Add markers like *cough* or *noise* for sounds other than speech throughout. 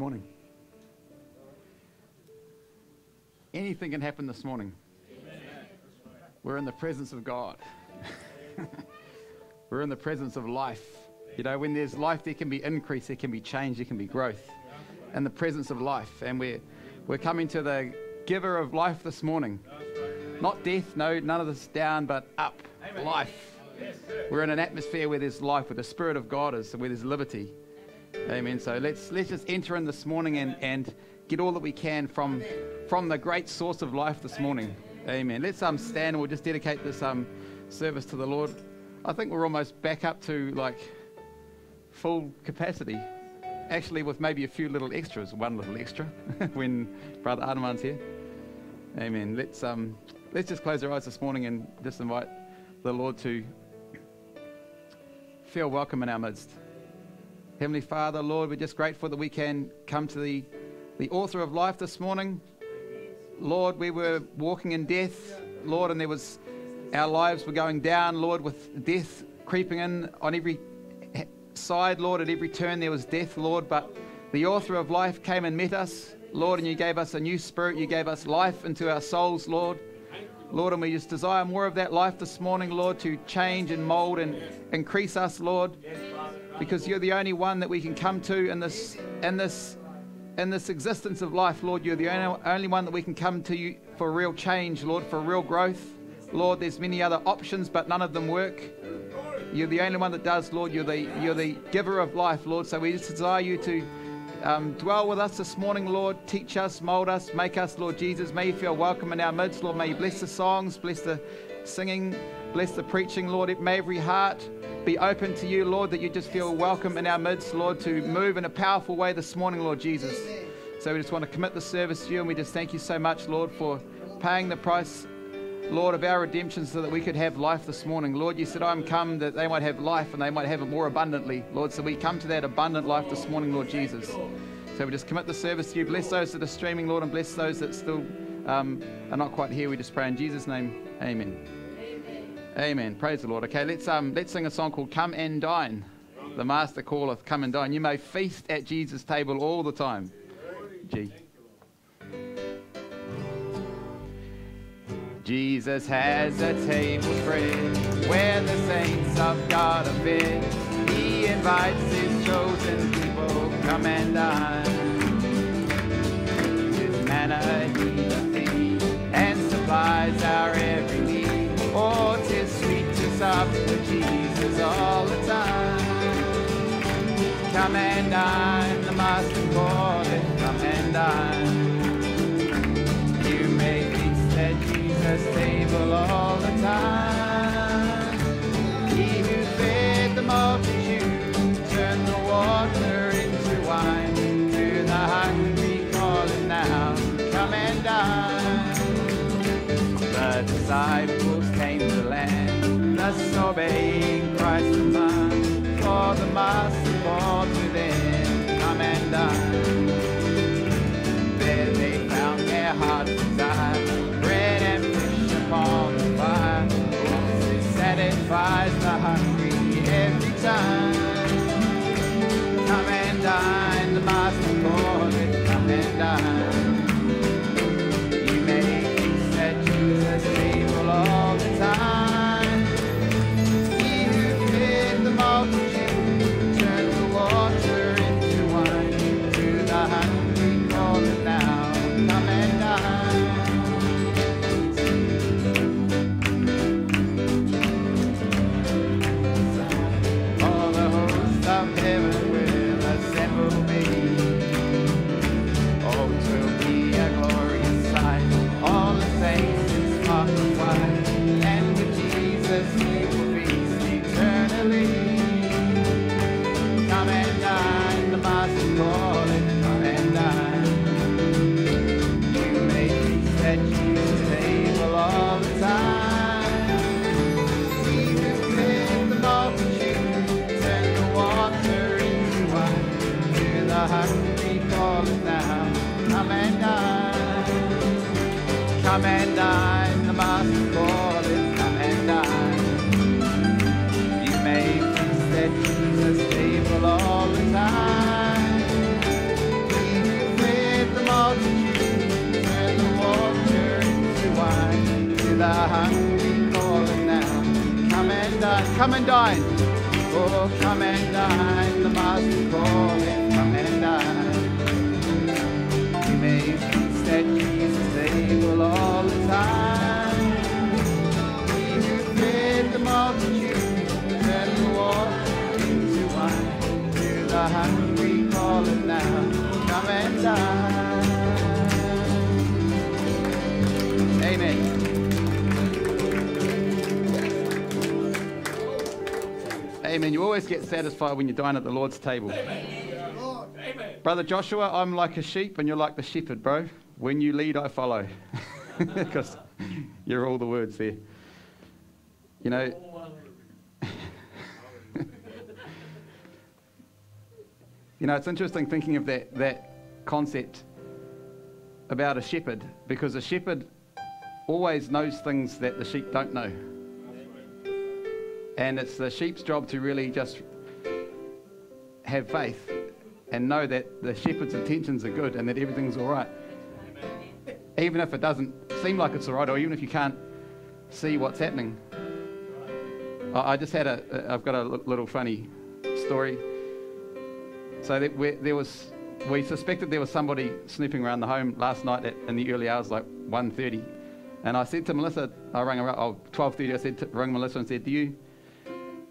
morning. Anything can happen this morning. We're in the presence of God. *laughs* We're in the presence of life. You know, when there's life, there can be increase, there can be change, there can be growth. In the presence of life. And we're, we're coming to the giver of life this morning. Not death, no, none of this down, but up. Life. We're in an atmosphere where there's life, where the Spirit of God is, where there's liberty. Amen. So let's let's just enter in this morning and, and get all that we can from from the great source of life this morning. Amen. Let's um stand and we'll just dedicate this um service to the Lord. I think we're almost back up to like full capacity. Actually with maybe a few little extras, one little extra *laughs* when Brother Adaman's here. Amen. Let's um let's just close our eyes this morning and just invite the Lord to feel welcome in our midst. Heavenly Father, Lord, we're just grateful that we can come to the, the author of life this morning. Lord, we were walking in death, Lord, and there was our lives were going down, Lord, with death creeping in on every side, Lord, at every turn there was death, Lord, but the author of life came and met us, Lord, and you gave us a new spirit, you gave us life into our souls, Lord. Lord, and we just desire more of that life this morning, Lord, to change and mold and increase us, Lord because you're the only one that we can come to in this in this in this existence of life, Lord. You're the only, only one that we can come to you for real change, Lord, for real growth. Lord, there's many other options, but none of them work. You're the only one that does, Lord. You're the you're the giver of life, Lord. So we just desire you to um, dwell with us this morning, Lord. Teach us, mold us, make us, Lord Jesus. May you feel welcome in our midst, Lord. May you bless the songs, bless the singing, bless the preaching, Lord. It may every heart be open to you, Lord, that you just feel welcome in our midst, Lord, to move in a powerful way this morning, Lord Jesus. So we just want to commit the service to you, and we just thank you so much, Lord, for paying the price, Lord, of our redemption so that we could have life this morning. Lord, you said, I'm come that they might have life and they might have it more abundantly, Lord. So we come to that abundant life this morning, Lord Jesus. So we just commit the service to you. Bless those that are streaming, Lord, and bless those that still um, are not quite here. We just pray in Jesus' name. Amen. Amen. Praise the Lord. Okay, let's um let's sing a song called Come and Dine. The Master calleth, come and dine. You may feast at Jesus' table all the time. G. Jesus has a table spread where the saints of God are fed. He invites his chosen people, come and dine. His manna he and supplies our every. Oh, tis sweet to sup with Jesus all the time. Come and dine, the Master calleth, come and dine. You may feast at Jesus' table all the time. He who fed the multitude turned the water into wine. To the hungry calling now, come and dine. The disciples thus obeying Christ the. For the Master to them, come and dine. There they found their heart's desire, bread and fish upon the fire. Oh, it satisfies the hungry every time. Come and dine, the Master come and dine. Oh, come and dine, the master calling, come and dine. You may feast at Jesus' table all the time. He who fed the multitude the water into wine. To the hungry calling now, come and dine. Amen. You always get satisfied when you dine at the Lord's table. Amen. Brother Joshua, I'm like a sheep and you're like the shepherd, bro. When you lead, I follow. *laughs* Because you're all the words there. You know, *laughs* you know, it's interesting thinking of that, that concept about a shepherd because a shepherd always knows things that the sheep don't know. And it's the sheep's job to really just have faith and know that the shepherd's intentions are good and that everything's all right. Even if it doesn't seem like it's all right, or even if you can't see what's happening. I just had a, I've got a little funny story. So there was, we suspected there was somebody snooping around the home last night at, in the early hours, like 1.30. And I said to Melissa, I rang her up, oh, 12.30, I said to, rang Melissa and said, do you,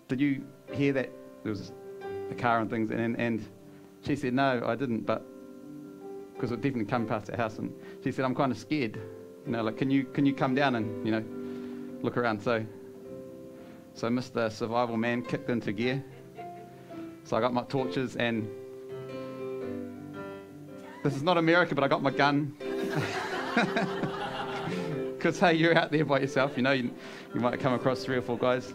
did you hear that? There was a car and things. And, and she said, no, I didn't, but because it definitely came past the house. And she said, I'm kind of scared. You know, like, can you, can you come down and, you know, look around? So, so Mr. Survival Man kicked into gear. So I got my torches and this is not America, but I got my gun. *laughs* Because, hey, you're out there by yourself, you know, you, you might come across three or four guys.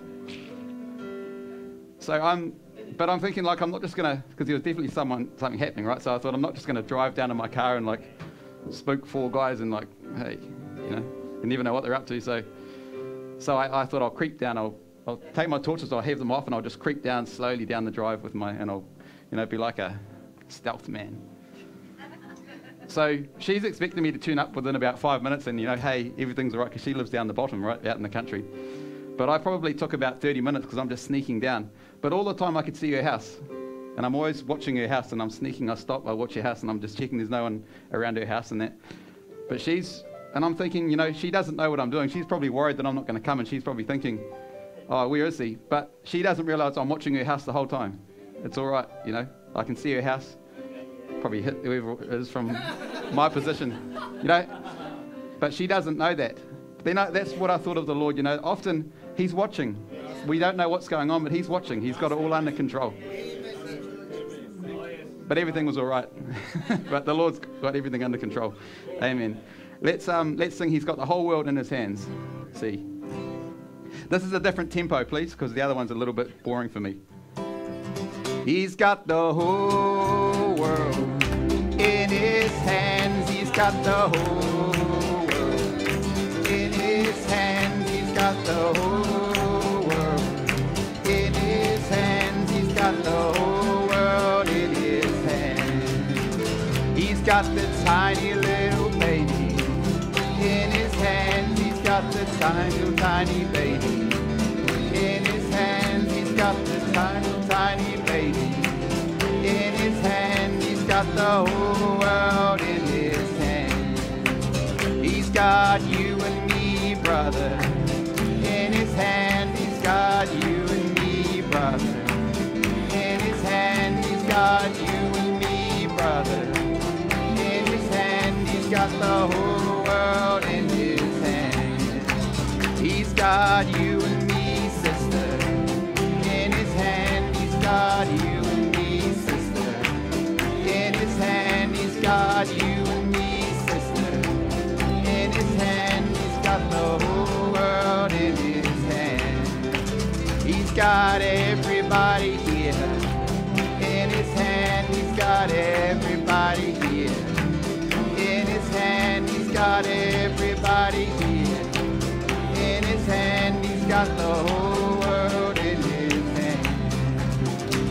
So I'm, but I'm thinking like I'm not just gonna, because there was definitely someone something happening, right? So I thought I'm not just gonna drive down in my car and like spook four guys and like, hey, you know, you never know what they're up to. So, so I, I thought I'll creep down. I'll, I'll take my torches, I'll have them off, and I'll just creep down slowly down the drive with my, and I'll, you know, be like a stealth man. So she's expecting me to tune up within about five minutes and, you know, hey, everything's all right because she lives down the bottom, right, out in the country. But I probably took about 30 minutes because I'm just sneaking down. But all the time I could see her house. And I'm always watching her house and I'm sneaking. I stop, I watch her house and I'm just checking there's no one around her house and that. But she's, and I'm thinking, you know, she doesn't know what I'm doing. She's probably worried that I'm not going to come and she's probably thinking, oh, where is he? But she doesn't realize I'm watching her house the whole time. It's all right, you know. I can see her house. Probably hit whoever is from *laughs* my position, you know. But she doesn't know that. Then I, that's what I thought of the Lord, you know. Often He's watching. We don't know what's going on, but He's watching. He's got it all under control. But everything was all right. *laughs* but the Lord's got everything under control. Amen. Let's, um, let's sing He's got the whole world in His hands. See. This is a different tempo, please, because the other one's a little bit boring for me. He's got the whole world in his hands. He's got the whole world in his hands. He's got the whole got the tiny little baby in his hands. He's got the tiny, tiny baby in his hands. He's got the tiny, tiny baby in his hand. He's got the whole world in his hand. He's got you and me, brother, in his hand. He's got you and me, brother, in his hand. He's got you and me, brother, got the whole world in his hand. He's got you and me, sister, in his hand. He's got you and me, sister, in his hand. He's got you and me, sister, in his hand. He's got the whole world in his hand. He's got everybody here in his hand. He's got everybody here got the whole world in his hand.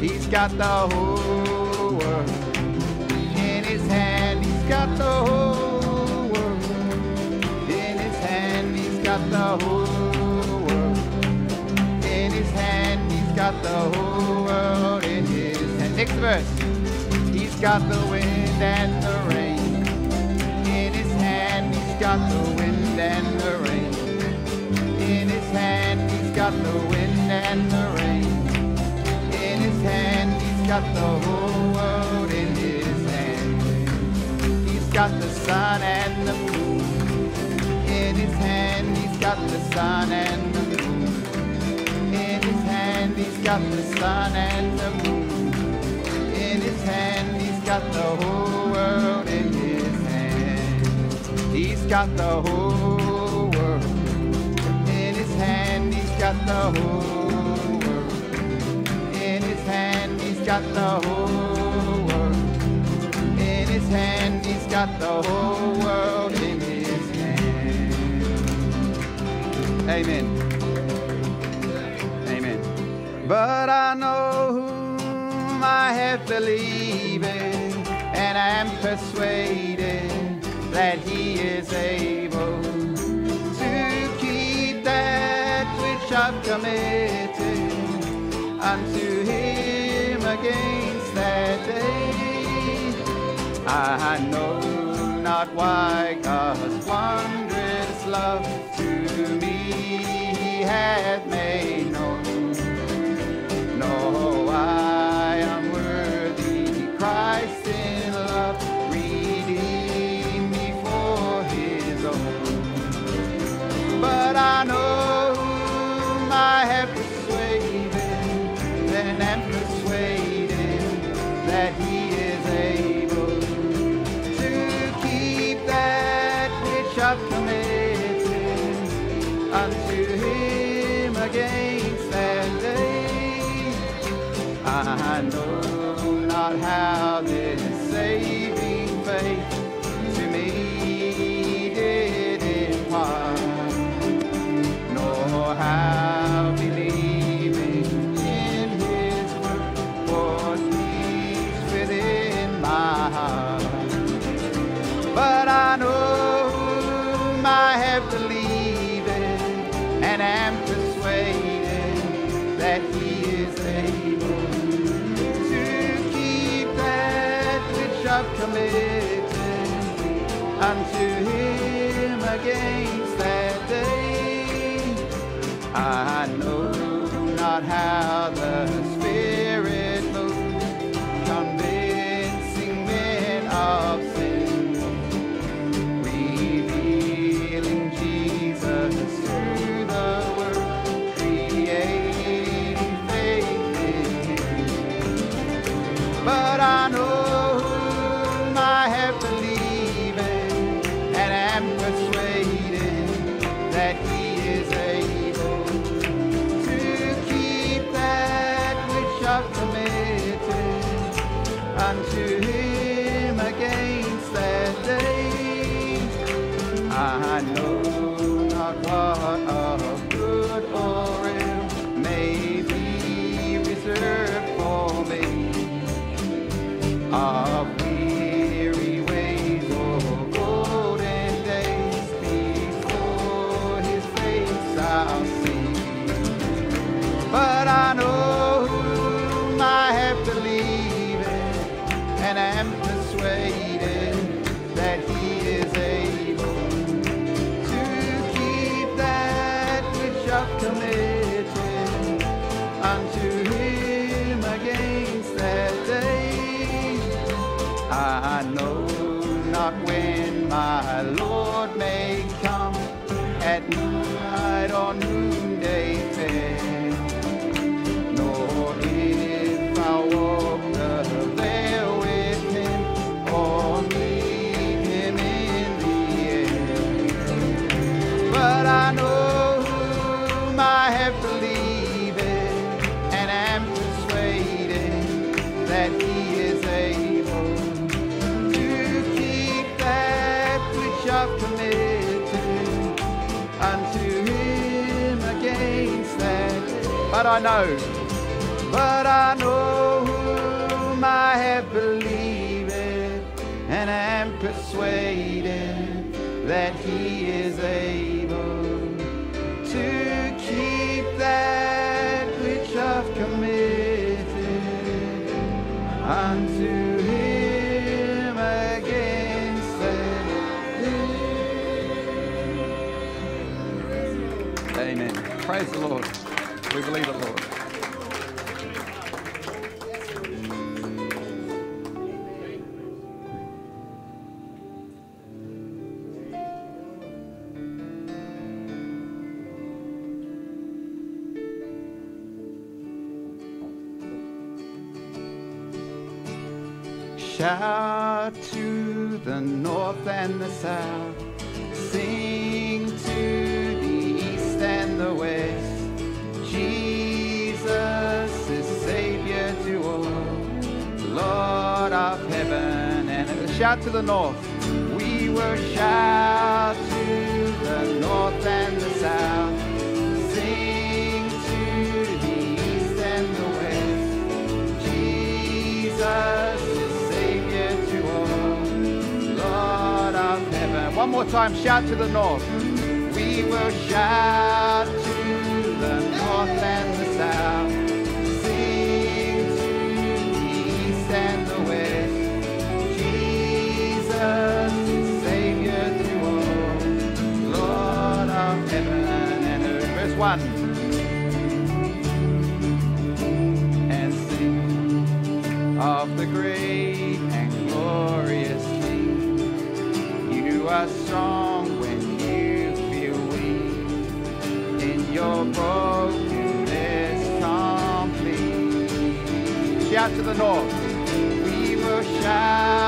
He's got the whole world in his hand. He's got the whole world in his hand. He's got the whole world. In his hand, he's got the whole world in his hand. Next verse. He's got the wind and the rain. In his hand, he's got the wind and the rain. In his hand, got the wind and the rain. In his hand, he's got the whole world in his hand. He's got the sun and the moon. In his hand, he's got the sun and the moon. In his hand, he's got the sun and the moon. In his hand, he's got the whole world in his hand. He's got the whole got the whole world in his hand. He's got the whole world in his hand. He's got the whole world in his hand. Amen. Amen. But I know whom I have believed, and I am persuaded that he is able I've committed unto him against that day. I know not why God's wondrous love to me he hath made I've unto him against that day. I know not how the I've committed unto Him against that day. I know not when my Lord may come at night or noonday I know, but I know whom I have believed, and am persuaded that He is able to keep that which I've committed unto Him against that. Amen. Praise the Lord. We believe. the north and the south. Sing to the east and the west. Jesus is Savior to all, Lord of heaven and earth. Shout to the north. We will shout One more time, shout to the north. We will shout to the north and the south. Sing to the east and the west. Jesus. Savior through all, Lord of heaven and earth. Verse 1. the north. We will shout.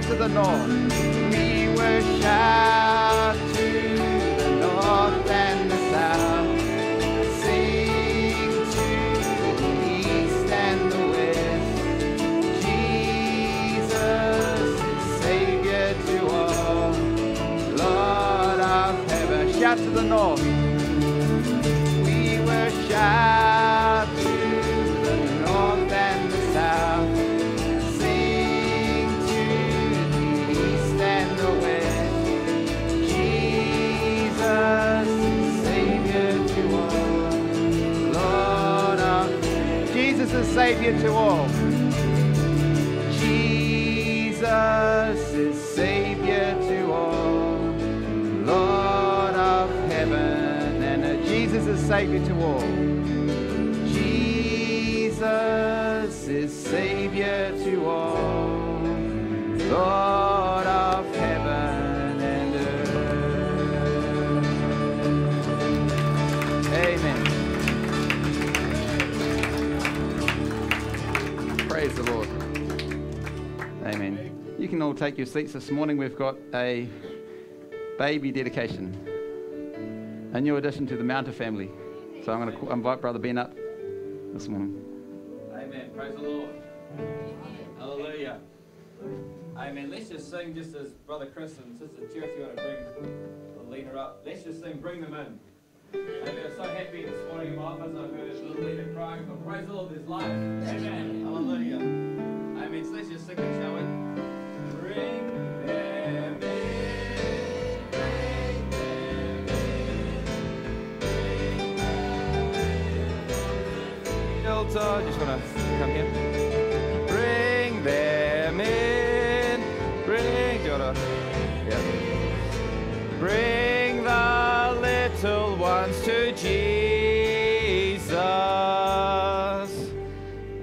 To the north. Your seats this morning. We've got a baby dedication, a new addition to the Mounter family. So I'm going to invite Brother Ben up this morning. Amen. Praise the Lord. Hallelujah. Amen. Let's just sing just as Brother Chris and Sister Cherith, you want to bring Lena up. Let's just sing, bring them in. Amen. I'm so happy this morning in my office. I heard little Lena crying, but praise the Lord, there's life. Amen. Hallelujah. Amen. So let's just sing it, shall we? Delta, just to come here. Bring them in. Bring. Do you want to? Yeah. Bring the little ones to Jesus.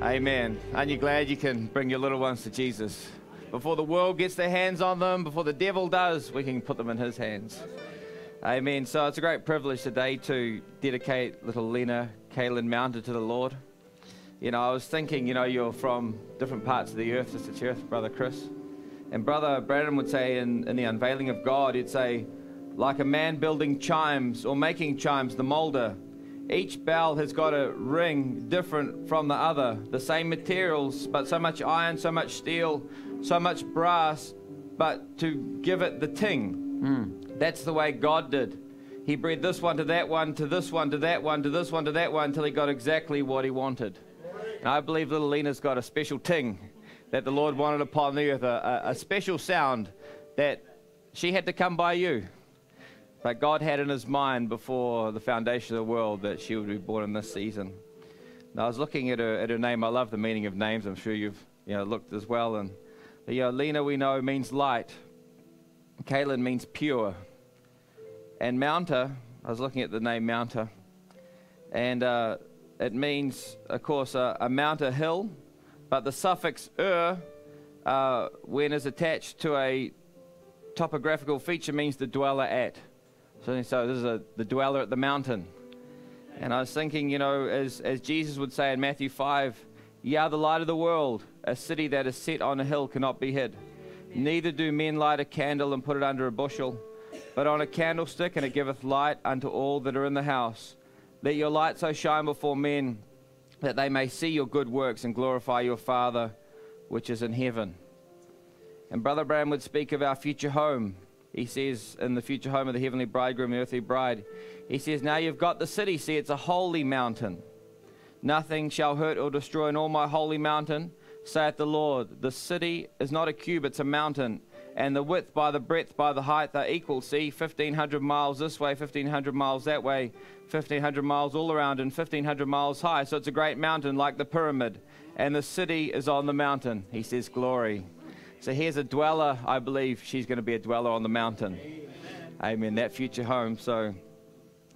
Amen. Aren't you glad you can bring your little ones to Jesus? Before the world gets their hands on them, before the devil does, we can put them in his hands. Amen. So it's a great privilege today to dedicate little Lena Kaylin Mounter to the Lord. You know, I was thinking, you know, you're from different parts of the earth, Sister Cherith, Brother Chris. And Brother Branham would say in, in the unveiling of God, he'd say, like a man building chimes or making chimes, the molder. Each bell has got a ring different from the other. The same materials, but so much iron, so much steel, so much brass, but to give it the ting. Hmm. That's the way God did. He bred this one to that one, to this one, to that one, to this one, to that one, until he got exactly what he wanted. And I believe little Lena's got a special ting that the Lord wanted upon the earth, a, a, a special sound that she had to come by you. But God had in his mind before the foundation of the world that she would be born in this season. Now, I was looking at her, at her name. I love the meaning of names. I'm sure you've you know, looked as well. And you know, Lena, we know, means light. Kaylin means pure. And Mounter, I was looking at the name Mounter, and uh, it means, of course, uh, a mount hill, but the suffix er, uh, when is attached to a topographical feature, means the dweller at. So, so this is a, the dweller at the mountain. And I was thinking, you know, as, as Jesus would say in Matthew 5, Ye are the light of the world. A city that is set on a hill cannot be hid. Neither do men light a candle and put it under a bushel, but on a candlestick, and it giveth light unto all that are in the house. Let your light so shine before men that they may see your good works and glorify your Father which is in heaven. And Brother Branham would speak of our future home. He says, in the future home of the heavenly bridegroom, the earthly bride, he says, Now you've got the city. See, it's a holy mountain. Nothing shall hurt or destroy in all my holy mountain, saith the Lord. The city is not a cube, it's a mountain. And the width by the breadth by the height are equal. See, 1,500 miles this way, 1,500 miles that way, 1,500 miles all around, and 1,500 miles high. So it's a great mountain like the pyramid. And the city is on the mountain. He says, Glory. So here's a dweller. I believe she's going to be a dweller on the mountain. Amen. Amen. That future home. So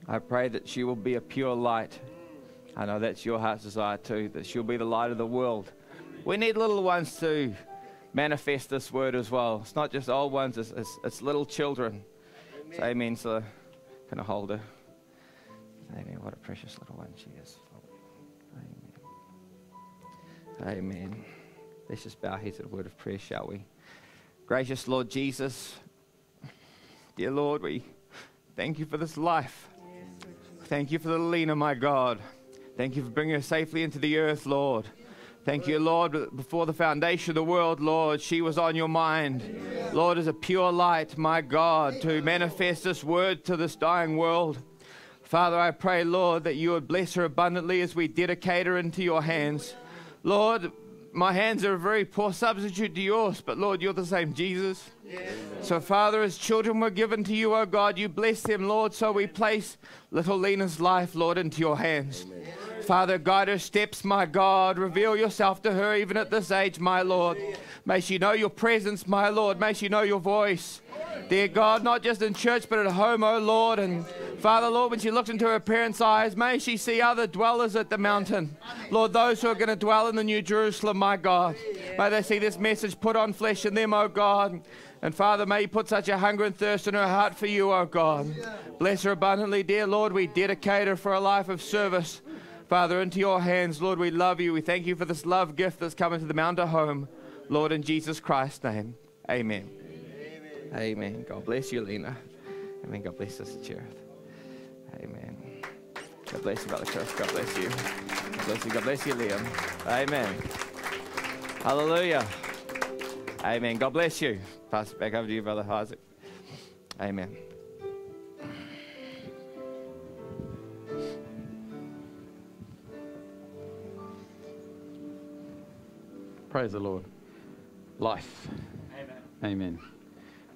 I pray that she will be a pure light. I know that's your heart's desire too, that she'll be the light of the world We need little ones to manifest this word as well. It's not just old ones, it's, it's, it's little children. Amen. So, amen. So, can I hold her? Amen. What a precious little one she is. Amen. Amen. Let's just bow heads at a word of prayer, shall we? Gracious Lord Jesus, dear Lord, we thank you for this life. Thank you for the Lena, my God. Thank you for bringing her safely into the earth, Lord. Thank you, Lord, before the foundation of the world, Lord, she was on your mind. Lord, as a pure light, my God, to manifest this word to this dying world. Father, I pray, Lord, that you would bless her abundantly as we dedicate her into your hands. Lord, my hands are a very poor substitute to yours, but Lord, you're the same Jesus. So, Father, as children were given to you, O oh God, you bless them, Lord. So we place little Lena's life, Lord, into your hands. Amen. Father, guide her steps, my God. Reveal yourself to her even at this age, my Lord. May she know your presence, my Lord. May she know your voice. Dear God, not just in church, but at home, O oh Lord. And Father, Lord, when she looked into her parents' eyes, may she see other dwellers at the mountain. Lord, those who are going to dwell in the New Jerusalem, my God. May they see this message put on flesh in them, O oh God. And Father, may you put such a hunger and thirst in her heart for you, O oh God. Bless her abundantly, dear Lord. We dedicate her for a life of service. Father, into your hands, Lord, we love you. We thank you for this love gift that's come into the Mounter Home. Lord, in Jesus Christ's name, amen. Amen. amen. God bless you, Lena. Amen. God bless us, Cherith. Amen. God bless you, Brother Chris. God bless you. God bless you. God bless you, Liam. Amen. Hallelujah. Amen. God bless you. Pass it back over to you, Brother Isaac. Amen. Praise the Lord. Life. Amen. Amen.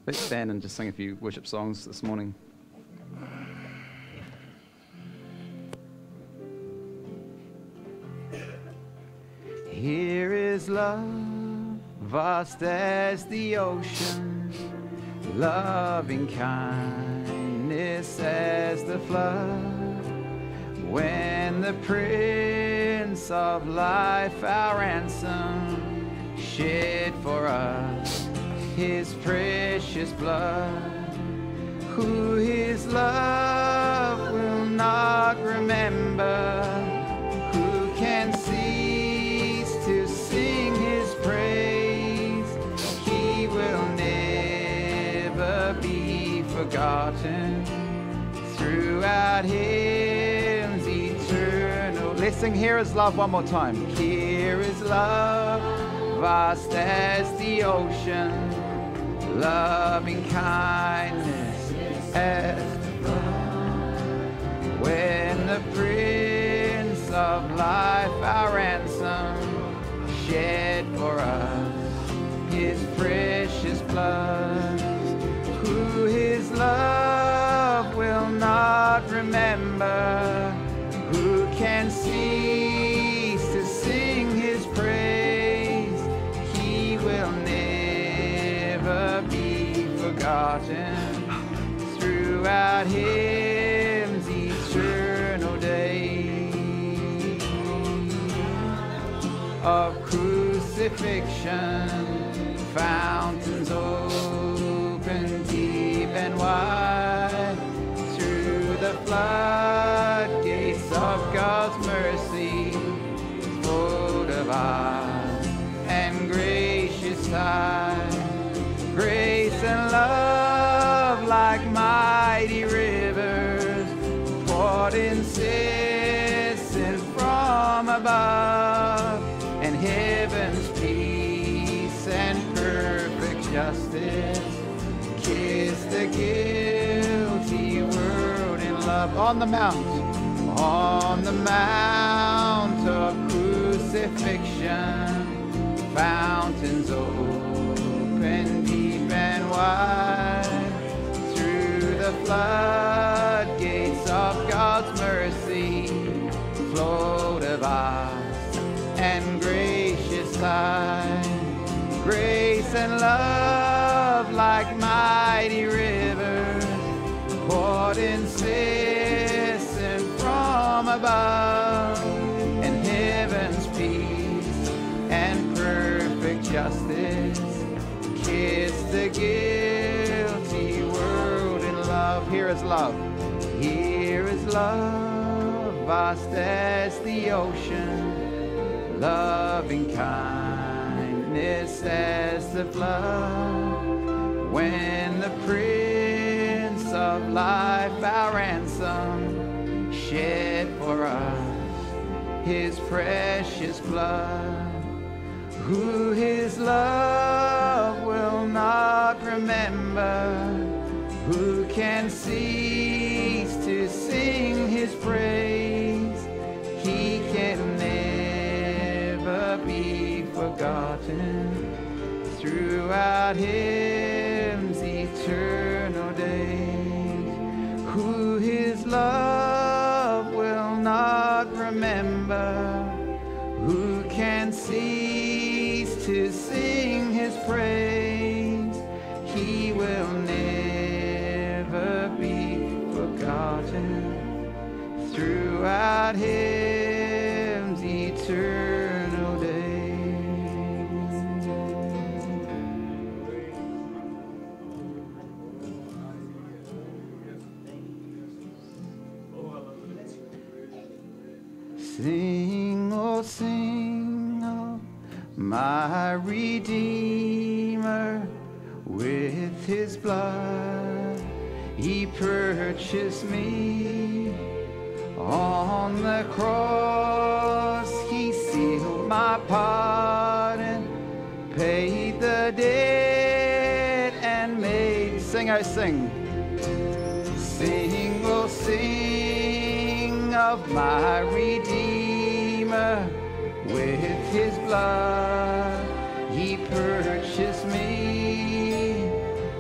Let's stand and just sing a few worship songs this morning. Here is love, vast as the ocean, loving kindness as the flood. When the Prince of Life, our ransom, shed for us his precious blood, who his love will not remember, who can cease to sing his praise, he will never be forgotten throughout hymns eternal. Let's sing Here is Love one more time. Here is love vast as the ocean, loving kindness flood. When the Prince of Life, our ransom, shed for us his precious blood, who his love will not remember, who can cease throughout hymns eternal days of crucifixion, fountains open deep and wide through the floodgates of God's mercy, full eyes and gracious eyes grace and love above, and heaven's peace and perfect justice. Kiss the guilty world in love. On the mount, on the mount of crucifixion, fountains open deep and wide. Through the floodgates of God's mercy flowed and gracious light, grace and love like mighty rivers poured incessant from above, and heaven's peace and perfect justice. Kiss the guilty world in love. Here is love. Here is love, vast as the ocean, loving kindness as the flood. When the Prince of Life, our ransom, shed for us his precious blood, who his love will not remember, who can cease to sing his praise, forgotten. Throughout hymns eternal days, who his love will not remember, who can cease to sing his praise, he will never be forgotten. Throughout hymns Sing, sing. Sing, oh, sing of my Redeemer with his blood. He purchased me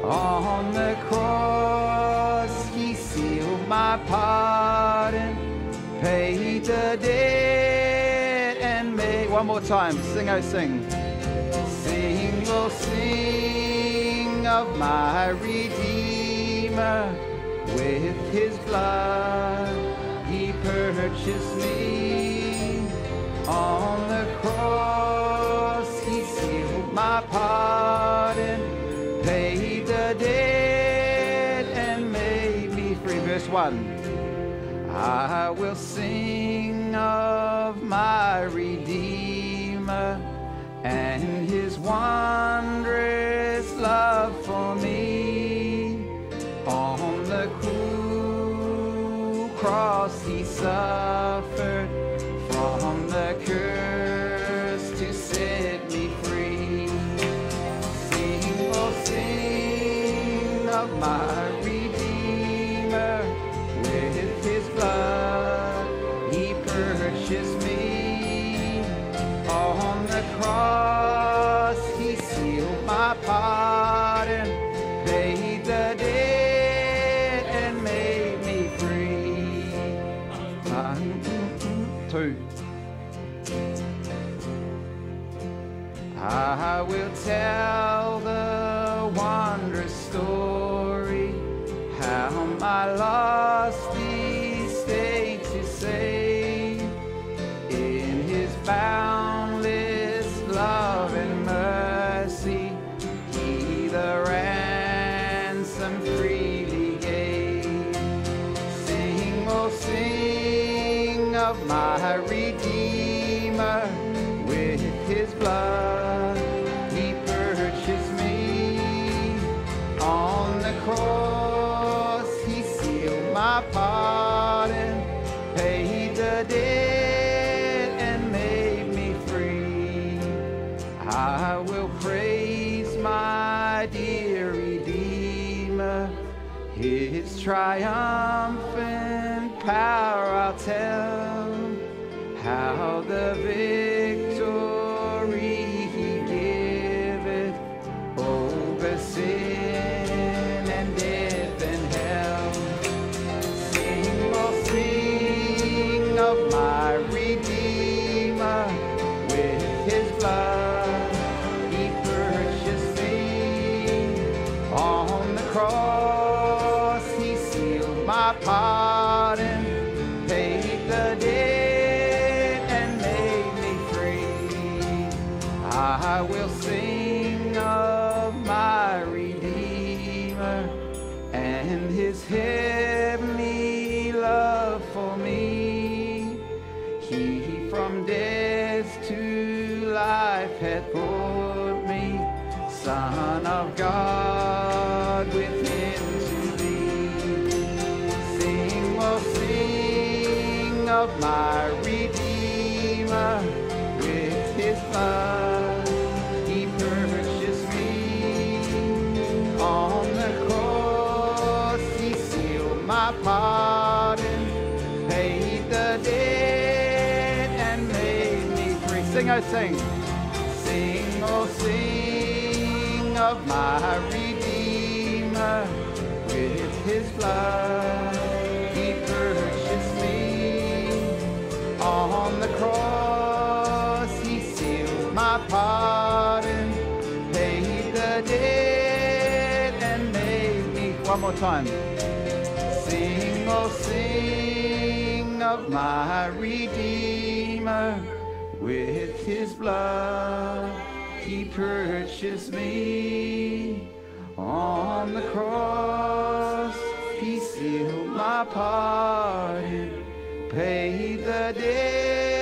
on the cross. He sealed my pardon, paid the debt, and made. One more time. Sing, oh, sing. Sing, oh, sing of my Redeemer with his blood. He purchased me on the cross. He sealed my pardon, paid the debt, and made me free. Verse 1. I will sing of my Redeemer and his wondrous cross of my Redeemer with his blood. He purchased me on the cross. He sealed my pardon, paid the debt, and made me free. Sing, oh, sing. Sing, oh, sing of my Redeemer with his blood. more time. Sing, oh, sing of my Redeemer. With his blood, he purchased me. On the cross, he sealed my pardon, paid the debt.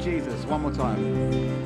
Jesus. One more time.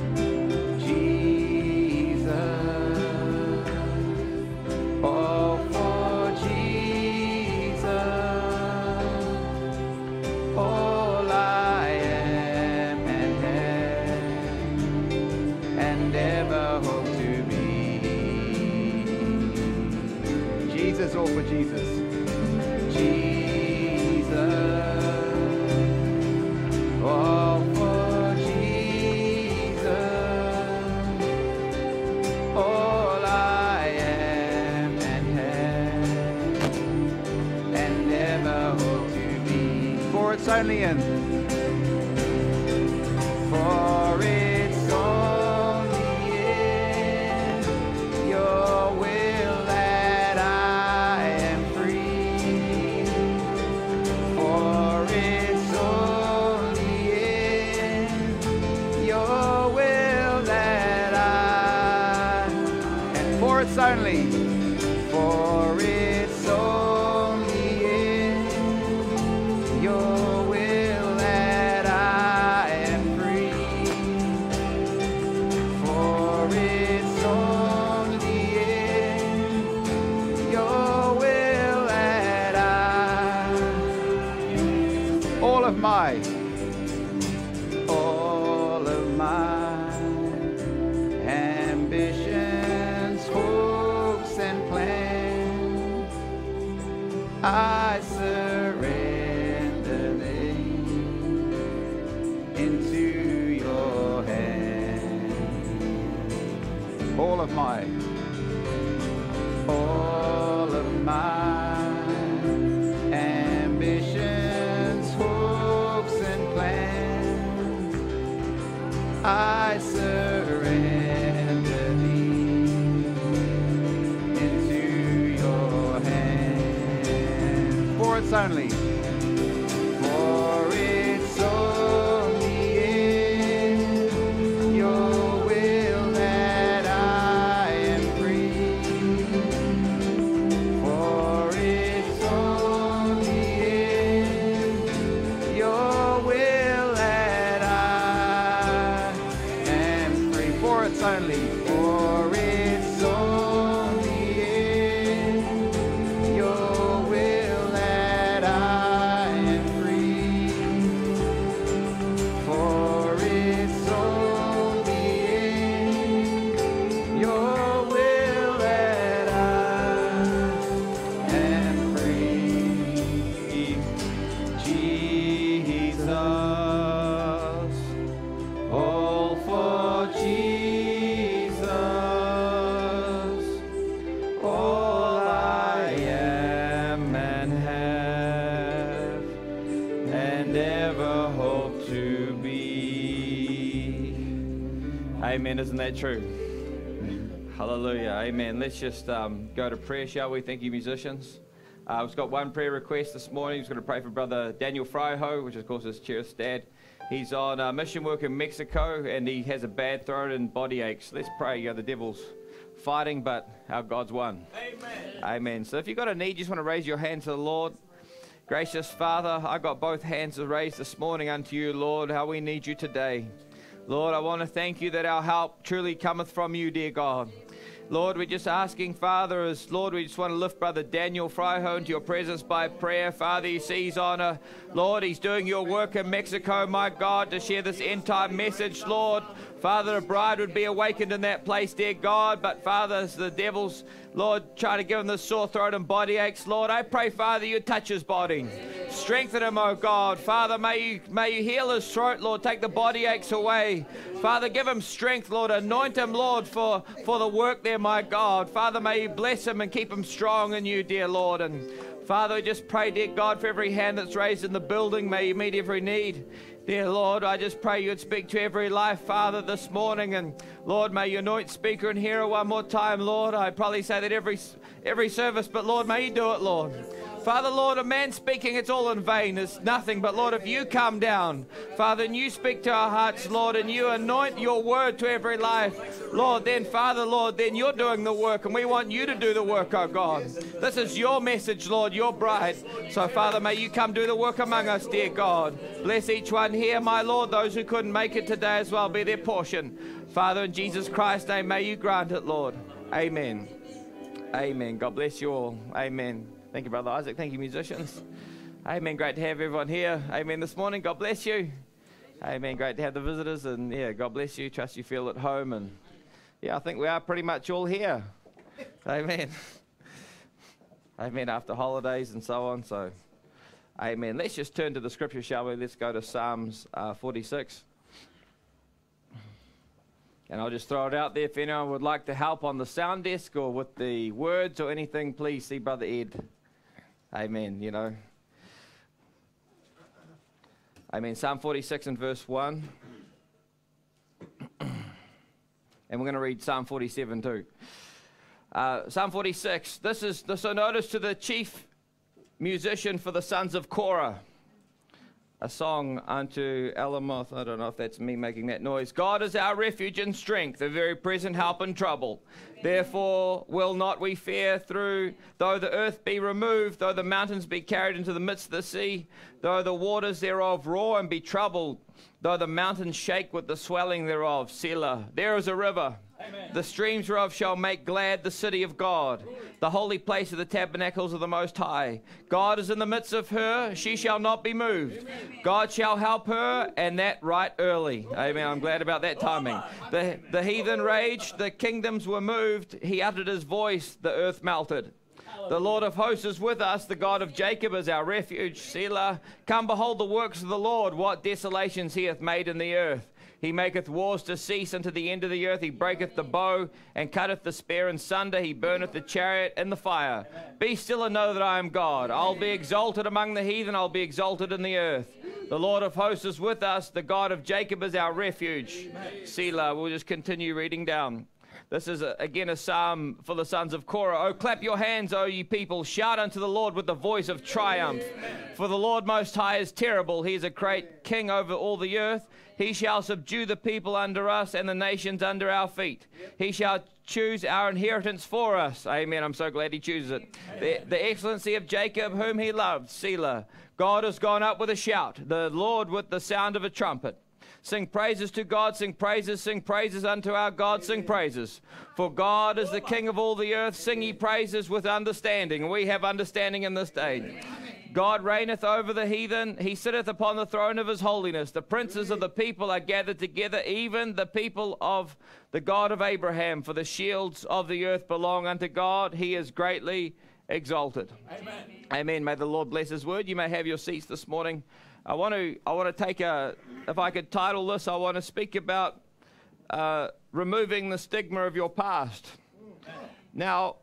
only. Just um, go to prayer, shall we? Thank you, musicians. Uh, we've got one prayer request this morning. He's going to pray for Brother Daniel Fryho, which of course is Cherith's dad. He's on uh, mission work in Mexico and he has a bad throat and body aches. Let's pray. You know, the devil's fighting, but our God's won. Amen. Amen. So if you've got a need, you just want to raise your hand to the Lord. Gracious Father, I've got both hands raised this morning unto you, Lord, how we need you today. Lord, I want to thank you that our help truly cometh from you, dear God. Lord, we're just asking, Father, as Lord, we just want to lift Brother Daniel Fryho into your presence by prayer. Father, he sees honor. Lord, he's doing your work in Mexico, my God, to share this end time message, Lord. Father, a bride would be awakened in that place, dear God. But Father, the devil's, Lord, trying to give him the sore throat and body aches, Lord, I pray, Father, you touch his body. Strengthen him, oh God. Father, may you, may you heal his throat, Lord. Take the body aches away. Father, give him strength, Lord. Anoint him, Lord, for, for the work there, my God. Father, may you bless him and keep him strong in you, dear Lord. And Father, we just pray, dear God, for every hand that's raised in the building. May you meet every need. Dear Lord, I just pray you'd speak to every life, Father, this morning. And Lord, may you anoint speaker and hearer one more time, Lord. I probably say that every every service, but Lord, may you do it, Lord. Father, Lord, a man speaking, it's all in vain. It's nothing. But Lord, if you come down, Father, and you speak to our hearts, Lord, and you anoint your word to every life, Lord, then, Father, Lord, then you're doing the work, and we want you to do the work, oh God. This is your message, Lord, your bride. So, Father, may you come do the work among us, dear God. Bless each one here, my Lord. Those who couldn't make it today as well, be their portion. Father, in Jesus Christ's name, may you grant it, Lord. Amen. Amen. God bless you all. Amen. Thank you, Brother Isaac. Thank you, musicians. Amen. Great to have everyone here. Amen. This morning, God bless you. Amen. Great to have the visitors. And yeah, God bless you. Trust you feel at home. And yeah, I think we are pretty much all here. Amen. *laughs* Amen. After holidays and so on. So, amen. Let's just turn to the scripture, shall we? Let's go to Psalms uh, 46. And I'll just throw it out there if anyone would like to help on the sound desk or with the words or anything, please see Brother Ed. Amen. You know. Amen. Psalm 46 and verse 1. *clears throat* and we're going to read Psalm 47 too. Uh, Psalm 46. This is the so notice to the chief musician for the sons of Korah. A song unto Alamoth. I don't know if that's me making that noise. God is our refuge and strength, a very present help in trouble. Therefore will not we fear through, though the earth be removed, though the mountains be carried into the midst of the sea, though the waters thereof roar and be troubled, though the mountains shake with the swelling thereof. Selah. There is a river. Amen. The streams whereof shall make glad the city of God, the holy place of the tabernacles of the Most High. God is in the midst of her, she shall not be moved. God shall help her, and that right early. Amen. I'm glad about that timing. The, the heathen raged, the kingdoms were moved. He uttered his voice, the earth melted. The Lord of hosts is with us. The God of Jacob is our refuge. Selah. Come behold the works of the Lord, what desolations he hath made in the earth. He maketh wars to cease unto the end of the earth. He breaketh the bow and cutteth the spear in sunder. He burneth the chariot in the fire. Be still and know that I am God. I'll be exalted among the heathen. I'll be exalted in the earth. The Lord of hosts is with us. The God of Jacob is our refuge. Selah. We'll just continue reading down. This is a, again a psalm for the sons of Korah. Oh, clap your hands, O ye people. Shout unto the Lord with the voice of triumph. For the Lord Most High is terrible. He is a great king over all the earth. He shall subdue the people under us and the nations under our feet. He shall choose our inheritance for us. Amen. I'm so glad he chooses it. The, the excellency of Jacob, whom he loved. Selah. God has gone up with a shout, the Lord with the sound of a trumpet. Sing praises to God, sing praises, sing praises unto our God, sing praises. For God is the King of all the earth. Sing ye praises with understanding. We have understanding in this day. God reigneth over the heathen. He sitteth upon the throne of his holiness. The princes of the people are gathered together, even the people of the God of Abraham. For the shields of the earth belong unto God. He is greatly exalted. Amen. Amen. May the Lord bless His word. You may have your seats this morning. I want to. I want to take a. If I could title this, I want to speak about uh, removing the stigma of your past. Now,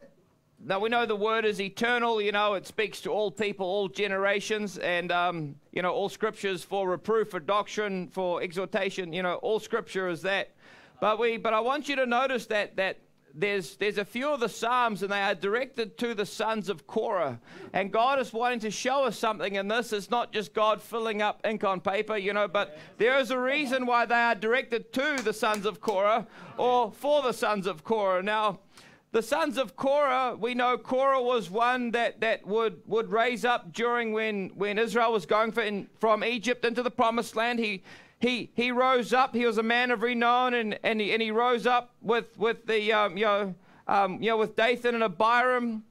now we know the word is eternal. You know, it speaks to all people, all generations, and um, you know, all scriptures for reproof, for doctrine, for exhortation. You know, all scripture is that. But we, but I want you to notice that that there's there's a few of the psalms and they are directed to the sons of Korah, and God is wanting to show us something in this. It's not just God filling up ink on paper, you know, but there is a reason why they are directed to the sons of Korah or for the sons of Korah. Now. The sons of Korah, we know Korah was one that, that would, would raise up during when, when Israel was going in, from Egypt into the promised land. He, he, he rose up. He was a man of renown, and, and, he, and he rose up with, with the, um, you, know, um, you know, with Dathan and Abiram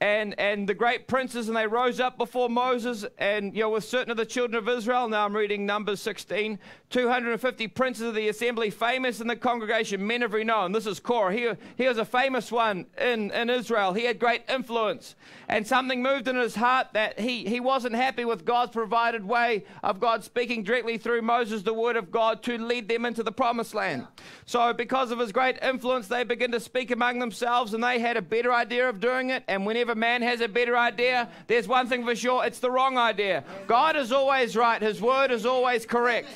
and, and the great princes, and they rose up before Moses, and you know, with certain of the children of Israel. Now I'm reading Numbers 16. 250 princes of the assembly, famous in the congregation, men of renown. This is Korah. He, he was a famous one in, in Israel. He had great influence. And something moved in his heart that he, he wasn't happy with God's provided way of God speaking directly through Moses, the word of God, to lead them into the promised land. So, because of his great influence, they begin to speak among themselves, and they had a better idea of doing it. And whenever man has a better idea, there's one thing for sure it's the wrong idea. God is always right, his word is always correct.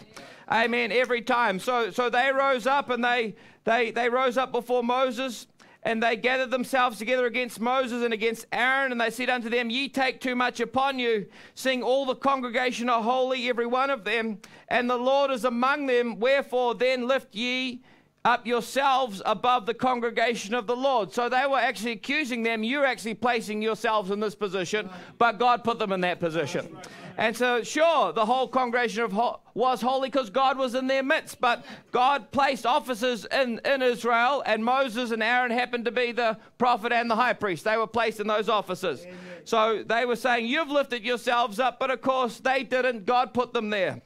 Amen. Every time. So, so they rose up and they, they, they rose up before Moses and they gathered themselves together against Moses and against Aaron, and they said unto them, Ye take too much upon you, seeing all the congregation are holy, every one of them, and the Lord is among them. Wherefore then lift ye up yourselves above the congregation of the Lord. So they were actually accusing them, you're actually placing yourselves in this position, but God put them in that position. And so, sure, the whole congregation of ho- was holy because God was in their midst, but God placed officers in, in Israel, and Moses and Aaron happened to be the prophet and the high priest. They were placed in those offices. So they were saying, You've lifted yourselves up, but of course they didn't. God put them there.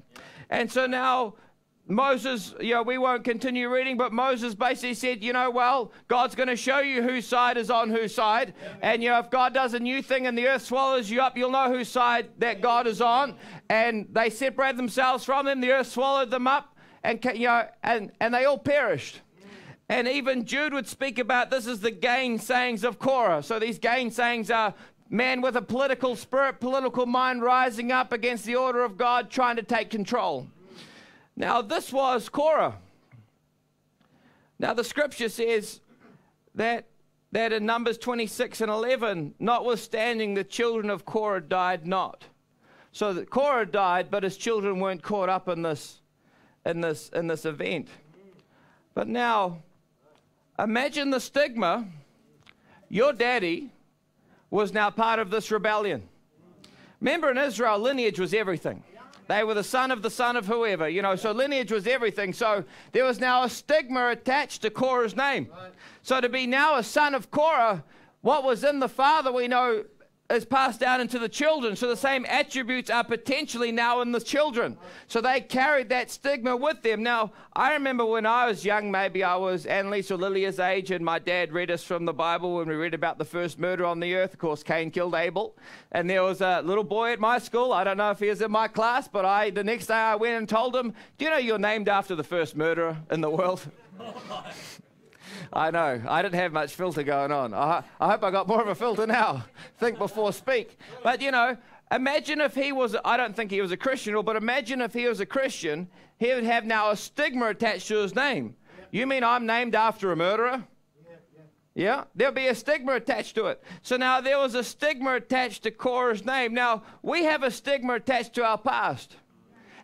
And so now Moses, know, we won't continue reading, but Moses basically said, you know, well, God's going to show you whose side is on whose side. And, you know, if God does a new thing and the earth swallows you up, you'll know whose side that God is on. And they separated themselves from him. The earth swallowed them up, and, you know, and, and they all perished. And even Jude would speak about this as the gainsayings of Korah. So these gainsayings are men with a political spirit, political mind rising up against the order of God, trying to take control. Now, this was Korah. Now, the scripture says that, that in Numbers 26 and 11, notwithstanding the children of Korah died not. So that Korah died, but his children weren't caught up in this, in this, in this event. But now, imagine the stigma. Your daddy was now part of this rebellion. Remember, in Israel, lineage was everything. They were the son of the son of whoever, you know, so lineage was everything. So there was now a stigma attached to Korah's name. Right. So to be now a son of Korah, what was in the father, we know, is passed down into the children. So the same attributes are potentially now in the children. So they carried that stigma with them. Now, I remember when I was young, maybe I was Annalise or Lilia's age, and my dad read us from the Bible when we read about the first murder on the earth. Of course, Cain killed Abel. And there was a little boy at my school. I don't know if he was in my class, but I the next day I went and told him, Do you know you're named after the first murderer in the world? *laughs* I know. I didn't have much filter going on. I, I hope I got more of a filter now. Think before speak. But, you know, imagine if he was, I don't think he was a Christian, but imagine if he was a Christian, he would have now a stigma attached to his name. You mean I'm named after a murderer? Yeah, there'll be a stigma attached to it. So now there was a stigma attached to Korah's name. Now we have a stigma attached to our past.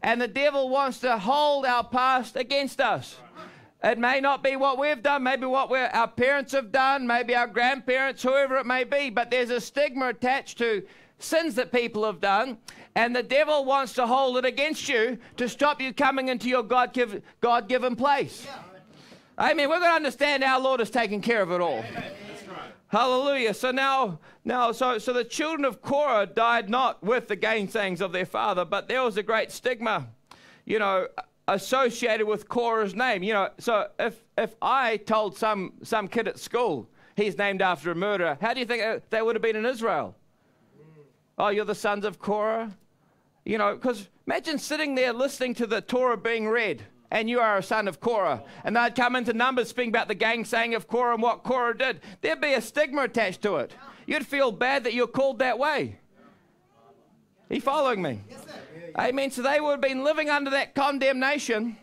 And the devil wants to hold our past against us. It may not be what we've done, maybe what our parents have done, maybe our grandparents, whoever it may be, but there's a stigma attached to sins that people have done, and the devil wants to hold it against you to stop you coming into your God given place. I mean, we're going to understand our Lord has taken care of it all. Hallelujah. So now, now, so, so the children of Korah died not with the gainsayings of their father, but there was a great stigma. You know, associated with Korah's name. You know, so if if I told some some kid at school he's named after a murderer, how do you think uh, they would have been in Israel? Oh, you're the sons of Korah. You know, because imagine sitting there listening to the Torah being read, and you are a son of Korah, and they'd come into Numbers speaking about the gainsaying of Korah and what Korah did. There'd be a stigma attached to it. You'd feel bad that you're called that way. Are you following me? Yes, Amen. So they would have been living under that condemnation,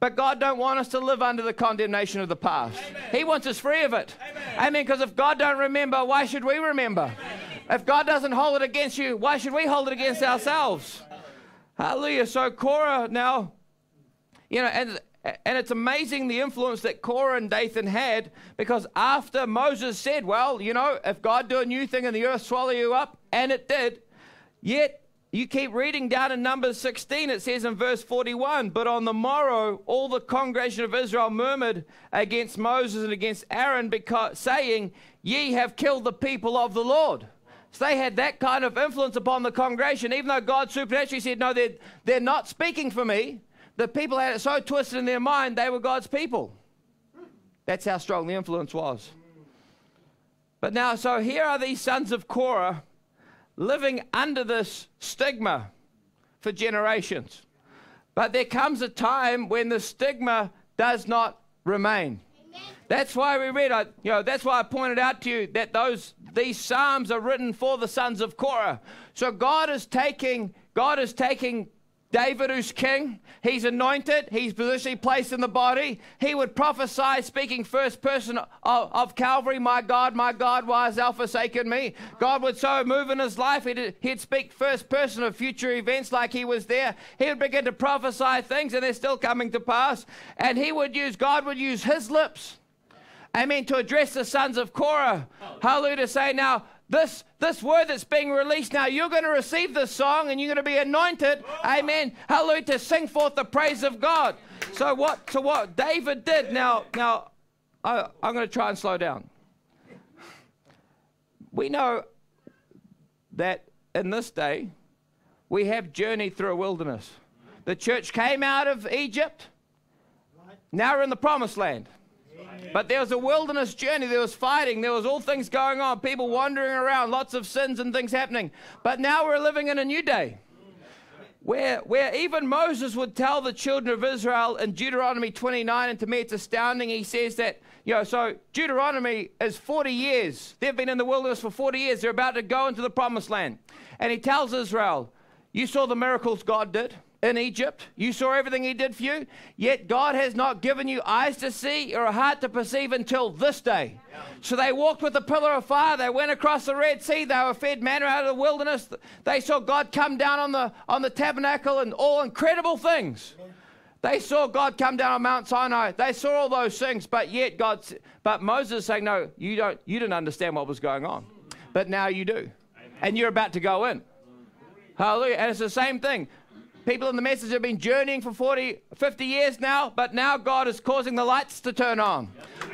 But God don't want us to live under the condemnation of the past. He wants us free of it. Amen. Because if God don't remember, why should we remember? If God doesn't hold it against you, why should we hold it against ourselves? Hallelujah. So Korah now, you know, and and it's amazing the influence that Korah and Dathan had because after Moses said, Well, you know, if God do a new thing and the earth swallow you up, and it did, yet you keep reading down in Numbers 16, it says in verse 41 But on the morrow, all the congregation of Israel murmured against Moses and against Aaron, because, saying, Ye have killed the people of the Lord. So they had that kind of influence upon the congregation, even though God supernaturally said, No, they're, they're not speaking for me the people had it so twisted in their mind they were God's people. That's how strong the influence was. But now, so here are these sons of Korah living under this stigma for generations. But there comes a time when the stigma does not remain. That's why we read, I, you know, that's why I pointed out to you that those these psalms are written for the sons of Korah. So God is taking God is taking David, who's king, he's anointed, he's positionally placed in the body. He would prophesy, speaking first person of, of, Calvary, My God, my God, why has thou forsaken me? God would so move in his life, he'd, he'd speak first person of future events like he was there. He would begin to prophesy things, and they're still coming to pass. And he would use, God would use his lips, amen, to address the sons of Korah. Hallelujah, to say, Now, this, this word that's being released now, you're going to receive this song and you're going to be anointed, amen, hallelujah, to sing forth the praise of God. So what, so what David did, now, now I, I'm going to try and slow down. We know that in this day, we have journeyed through a wilderness. The church came out of Egypt. Now we're in the promised land. But there was a wilderness journey. There was fighting. There was all things going on. People wandering around. Lots of sins and things happening. But now we're living in a new day. Where, where even Moses would tell the children of Israel in Deuteronomy 29, and to me it's astounding. He says that, you know, so Deuteronomy is 40 years. They've been in the wilderness for 40 years. They're about to go into the promised land. And he tells Israel, You saw the miracles God did in Egypt. You saw everything he did for you. Yet God has not given you eyes to see or a heart to perceive until this day. So they walked with a pillar of fire. They went across the Red Sea. They were fed manna out of the wilderness. They saw God come down on the, on the tabernacle and all incredible things. They saw God come down on Mount Sinai. They saw all those things, but yet God, but Moses saying, no, you don't, you didn't understand what was going on, but now you do, and you're about to go in. Hallelujah. And it's the same thing. People in the message have been journeying for 40, 50 years now, but now God is causing the lights to turn on.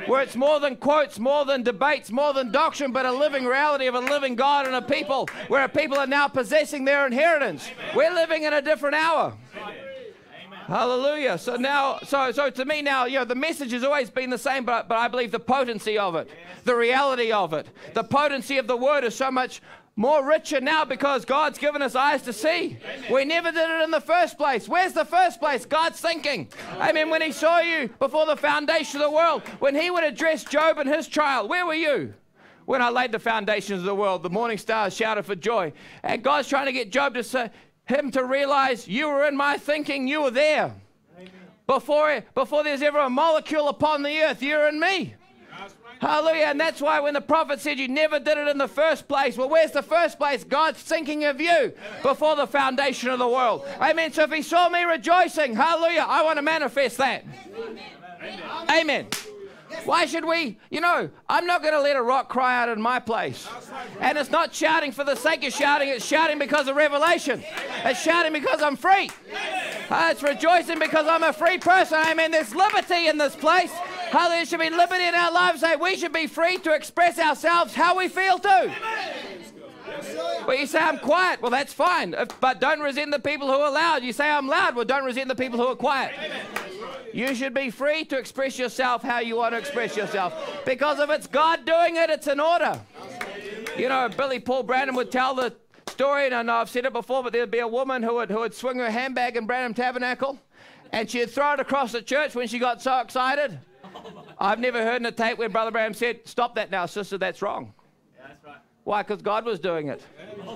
Where it's more than quotes, more than debates, more than doctrine, but a living reality of a living God and a people where people are now possessing their inheritance. We're living in a different hour. Hallelujah. So now, so so to me now, you know, the message has always been the same, but, but I believe the potency of it, the reality of it, the potency of the word is so much more richer now because God's given us eyes to see. Amen. We never did it in the first place. Where's the first place? God's thinking. I mean, when He saw you before the foundation of the world, when He would address Job and his trial, where were you? When I laid the foundations of the world, the morning stars shouted for joy. And God's trying to get Job to say, him to realize you were in my thinking, you were there. Before, before there's ever a molecule upon the earth, you're in me. Hallelujah. And that's why when the prophet said you never did it in the first place, well, where's the first place? God's thinking of you before the foundation of the world. Amen. So if he saw me rejoicing, hallelujah, I want to manifest that. Amen. Amen. Why should we? You know, I'm not going to let a rock cry out in my place. And it's not shouting for the sake of shouting, it's shouting because of revelation. It's shouting because I'm free. Uh, it's rejoicing because I'm a free person. I Amen. There's liberty in this place. Hallelujah. There should be liberty in our lives. That we should be free to express ourselves how we feel too. But you say I'm quiet. Well, that's fine. But don't resent the people who are loud. You say I'm loud. Well, don't resent the people who are quiet. You should be free to express yourself how you want to express yourself. Because if it's God doing it, it's an order. You know, Billy Paul Branham would tell the story, and I know I've said it before, but there'd be a woman who would, who would swing her handbag in Branham Tabernacle, and she'd throw it across the church when she got so excited. I've never heard in a tape where Brother Branham said, Stop that now, sister, that's wrong. Yeah, that's right. Why? Because God was doing it. *laughs*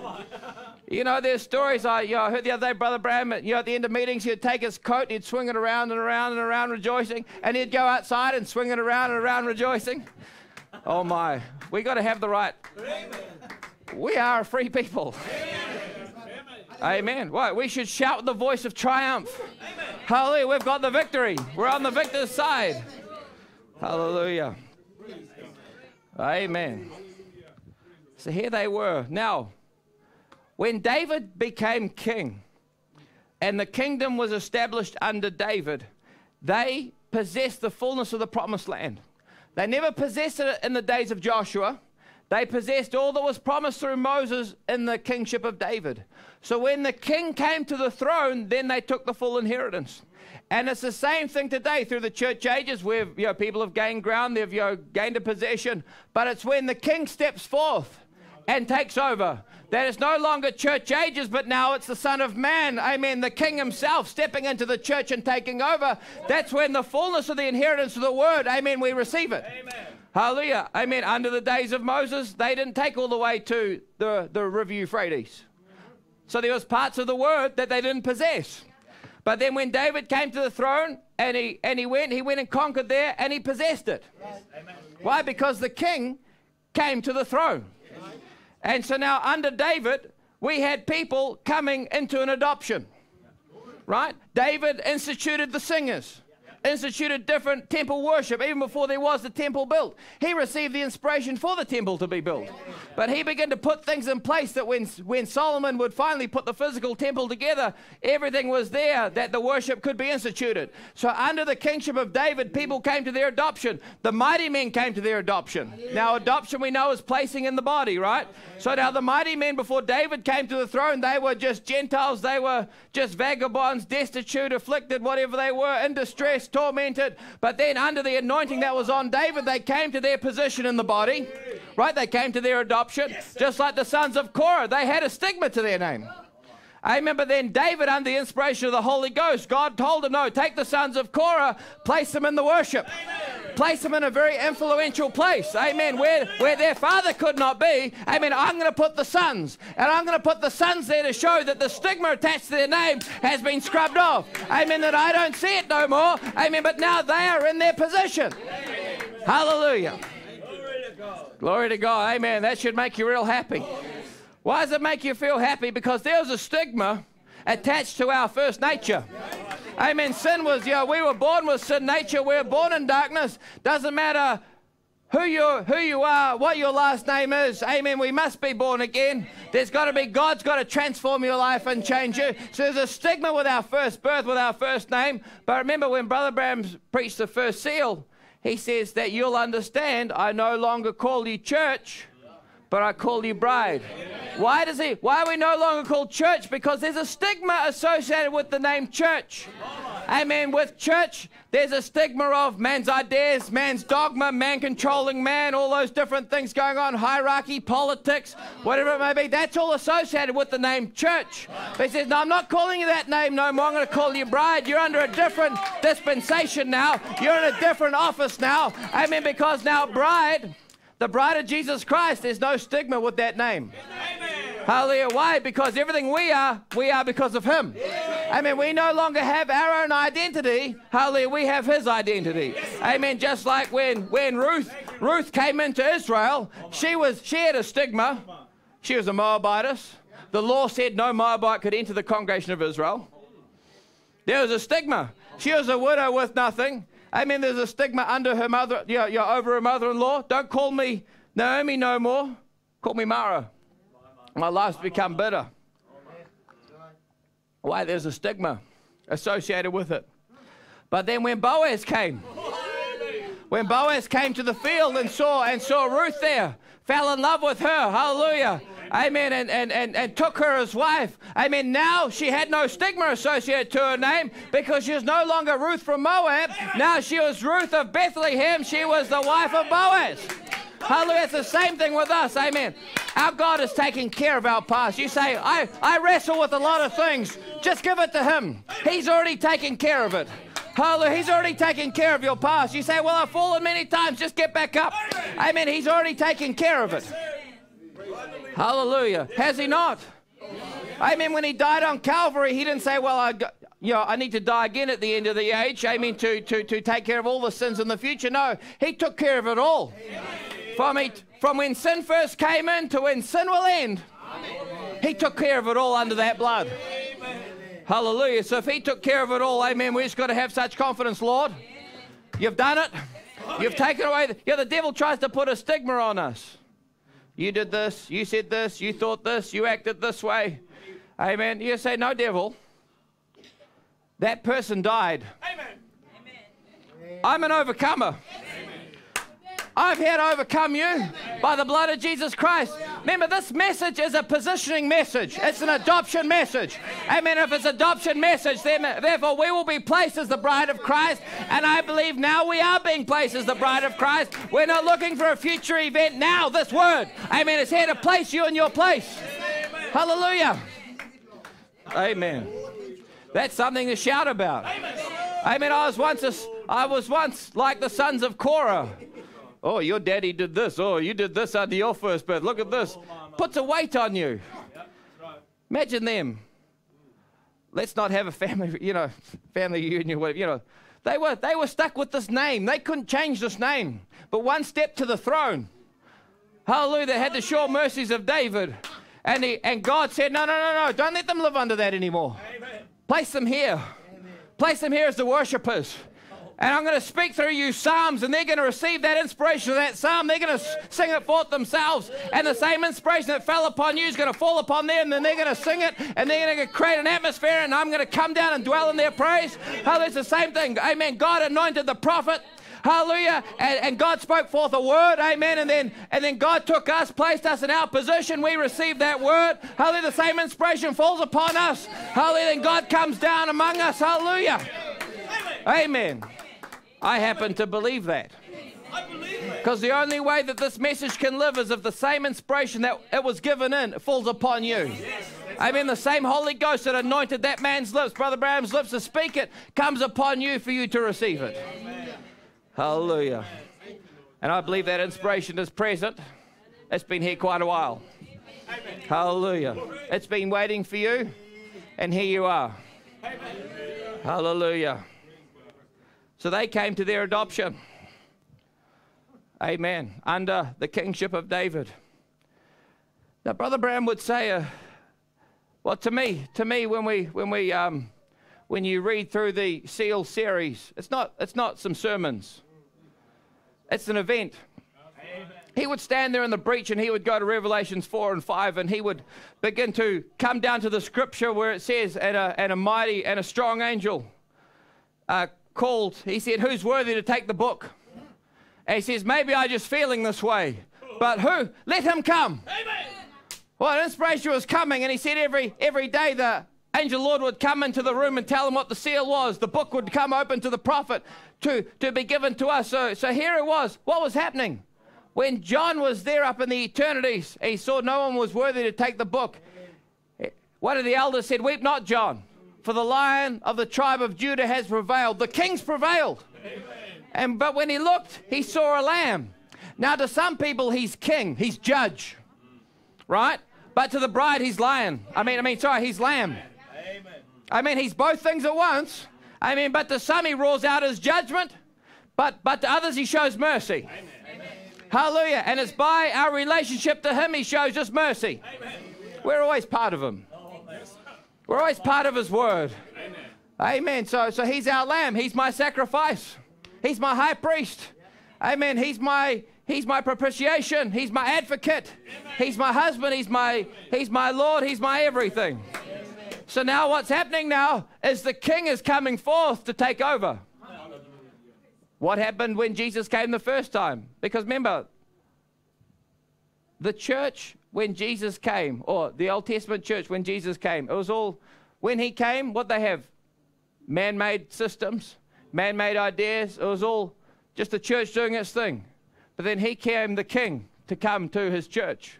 You know, there's stories. I, you know, I heard the other day, Brother Bram, you know, at the end of meetings, he'd take his coat, and he'd swing it around and around and around, rejoicing, and he'd go outside and swing it around and around, rejoicing. Oh my, we got to have the right. We are a free people. Amen. Right, we should shout with the voice of triumph. Hallelujah, we've got the victory. We're on the victor's side. Hallelujah. Amen. So here they were. Now, when David became king and the kingdom was established under David, they possessed the fullness of the promised land. They never possessed it in the days of Joshua. They possessed all that was promised through Moses in the kingship of David. So when the king came to the throne, then they took the full inheritance. And it's the same thing today through the church ages where you know, people have gained ground, they've you know, gained a possession. But it's when the king steps forth and takes over. That it's no longer church ages, but now it's the Son of Man, amen, the King himself stepping into the church and taking over. That's when the fullness of the inheritance of the word, amen, we receive it. Amen. Hallelujah. Amen. Under the days of Moses, they didn't take all the way to the, the River Euphrates. So there was parts of the word that they didn't possess. But then when David came to the throne and he, and he went, he went and conquered there and he possessed it. Why? Because the king came to the throne. And so now under David, we had people coming into an adoption. Right? David instituted the singers instituted different temple worship even before there was the temple built. He received the inspiration for the temple to be built. But he began to put things in place that when, when Solomon would finally put the physical temple together, everything was there that the worship could be instituted. So under the kingship of David, people came to their adoption. The mighty men came to their adoption. Now, adoption we know is placing in the body, right? So now the mighty men before David came to the throne, they were just Gentiles, they were just vagabonds, destitute, afflicted, whatever they were, in distress, tormented. But then, under the anointing that was on David, they came to their position in the body, right? They came to their adoption, just like the sons of Korah. They had a stigma to their name. I remember then David, under the inspiration of the Holy Ghost, God told him, No, take the sons of Korah, place them in the worship. Place them in a very influential place. Amen. Where, where their father could not be. Amen. I'm going to put the sons. And I'm going to put the sons there to show that the stigma attached to their name has been scrubbed off. Amen. That I don't see it no more. Amen. But now they are in their position. Hallelujah. Glory to God. Glory to God. Amen. That should make you real happy. Why does it make you feel happy? Because there's a stigma attached to our first nature. Amen. Sin was, know, we were born with sin nature. We were born in darkness. Doesn't matter who you who you are, what your last name is. Amen. We must be born again. There's got to be God's got to transform your life and change you. So there's a stigma with our first birth, with our first name. But remember when Brother Branham preached the first seal, he says that you'll understand. I no longer call you church but I call you bride. Why does he? Why are we no longer called church? Because there's a stigma associated with the name church. Amen. With church, there's a stigma of man's ideas, man's dogma, man controlling man, all those different things going on, hierarchy, politics, whatever it may be. That's all associated with the name church. But he says, No, I'm not calling you that name no more. I'm going to call you bride. You're under a different dispensation now. You're in a different office now. Amen. Because now, bride. The bride of Jesus Christ, there's no stigma with that name. Hallelujah. Why? Because everything we are, we are because of Him. Amen. We no longer have our own identity. Hallelujah. We have His identity. Amen. Just like when, when Ruth, Ruth came into Israel, she was she had a stigma. She was a Moabitess. The law said no Moabite could enter the congregation of Israel. There was a stigma. She was a widow with nothing. Amen. There's a stigma under her mother, you know, you're over her mother-in-law. Don't call me Naomi no more. Call me Mara. My life's become bitter. Why? There's a stigma associated with it. But then when Boaz came, when Boaz came to the field and saw and saw Ruth there, fell in love with her. Hallelujah. Amen. And, and, and, and took her as wife. Amen. Now she had no stigma associated to her name because she was no longer Ruth from Moab. Now she was Ruth of Bethlehem. She was the wife of Boaz. Hallelujah. It's the same thing with us. Amen. Our God is taking care of our past. You say, I, I wrestle with a lot of things. Just give it to Him. He's already taken care of it. Hallelujah. He's already taken care of your past. You say, Well, I've fallen many times. Just get back up. Amen. He's already taken care of it. Hallelujah. Has he not? Amen. When he died on Calvary, he didn't say, Well, I, got, you know, I need to die again at the end of the age. Amen. To, to, to take care of all the sins in the future. No, he took care of it all. From, it, from when sin first came in to when sin will end, he took care of it all under that blood. Hallelujah. So if he took care of it all, amen, we just got to have such confidence, Lord. You've done it. You've taken away. The, yeah, the devil tries to put a stigma on us. You did this. You said this. You thought this. You acted this way. Amen. You say, no, devil. That person died. Amen. I'm an overcomer. I've here to overcome you by the blood of Jesus Christ. Remember, this message is a positioning message. It's an adoption message. Amen. If it's adoption message, then therefore we will be placed as the bride of Christ. And I believe now we are being placed as the bride of Christ. We're not looking for a future event now. This word, Amen, is here to place you in your place. Hallelujah. Amen. That's something to shout about. Amen. I was once a, I was once like the sons of Korah. Oh, your daddy did this. Oh, you did this under your first birth. Look at this. Puts a weight on you. Imagine them. Let's not have a family, *laughs* you know, family union, whatever, you know. They were, they were stuck with this name. They couldn't change this name. But one step to the throne. Hallelujah. They had the sure mercies of David. And, he, and God said, no, no, no, no. Don't let them live under that anymore. Place them here. Place them here as the worshippers. And I'm going to speak through you psalms, and they're going to receive that inspiration of that psalm. They're going to sing it forth themselves. And the same inspiration that fell upon you is going to fall upon them, and then they're going to sing it, and they're going to create an atmosphere, and I'm going to come down and dwell in their praise. Hallelujah. It's the same thing. Amen. God anointed the prophet. Hallelujah. And, and, God spoke forth a word. Amen. And then and then God took us, placed us in our position. We received that word. Hallelujah. The same inspiration falls upon us. Hallelujah. Then God comes down among us. Hallelujah. Amen. I happen to believe that. Because the only way that this message can live is if the same inspiration that it was given in falls upon you. Amen. The same Holy Ghost that anointed that man's lips, Brother Branham's lips to speak it, comes upon you for you to receive it. Hallelujah. And I believe that inspiration is present. It's been here quite a while. Hallelujah. It's been waiting for you, and here you are. Hallelujah. So they came to their adoption. Amen. Under the kingship of David. Now, Brother Branham would say, uh, well, to me, to me, when we, when we, um, when you read through the Seal series, it's not, it's not some sermons. It's an event. He would stand there in the breach and he would go to Revelations 4 and 5 and he would begin to come down to the scripture where it says, and a, and a mighty and a strong angel uh, called, he said, Who's worthy to take the book? And he says, Maybe I'm just feeling this way. But who? Let him come. Amen. Well, inspiration was coming, and he said every every day the angel Lord would come into the room and tell him what the seal was. The book would come open to the prophet to, to be given to us. So, so here it was. What was happening? When John was there up in the eternities, he saw no one was worthy to take the book. One of the elders said, Weep not, John for the lion of the tribe of Judah has prevailed. The king's prevailed. Amen. And but when he looked, he saw a lamb. Now to some people he's king, he's judge. Right? But to the bride he's lion. I mean, I mean, sorry, he's lamb. Amen. I mean, he's both things at once. I mean, but to some he roars out his judgment, but but to others he shows mercy. Amen. Hallelujah. And it's by our relationship to him he shows us mercy. Amen. We're always part of him. We're always part of His Word. Amen. Amen. So, so He's our Lamb. He's my sacrifice. He's my high priest. Amen. He's my He's my propitiation. He's my advocate. Amen. He's my husband. He's my He's my Lord. He's my everything. Amen. So now what's happening now is the King is coming forth to take over. What happened when Jesus came the first time? Because remember, the church when Jesus came, or the Old Testament church when Jesus came, it was all, when he came, what they have? Man made systems, man made ideas. It was all just the church doing its thing. But then he came, the king, to come to his church.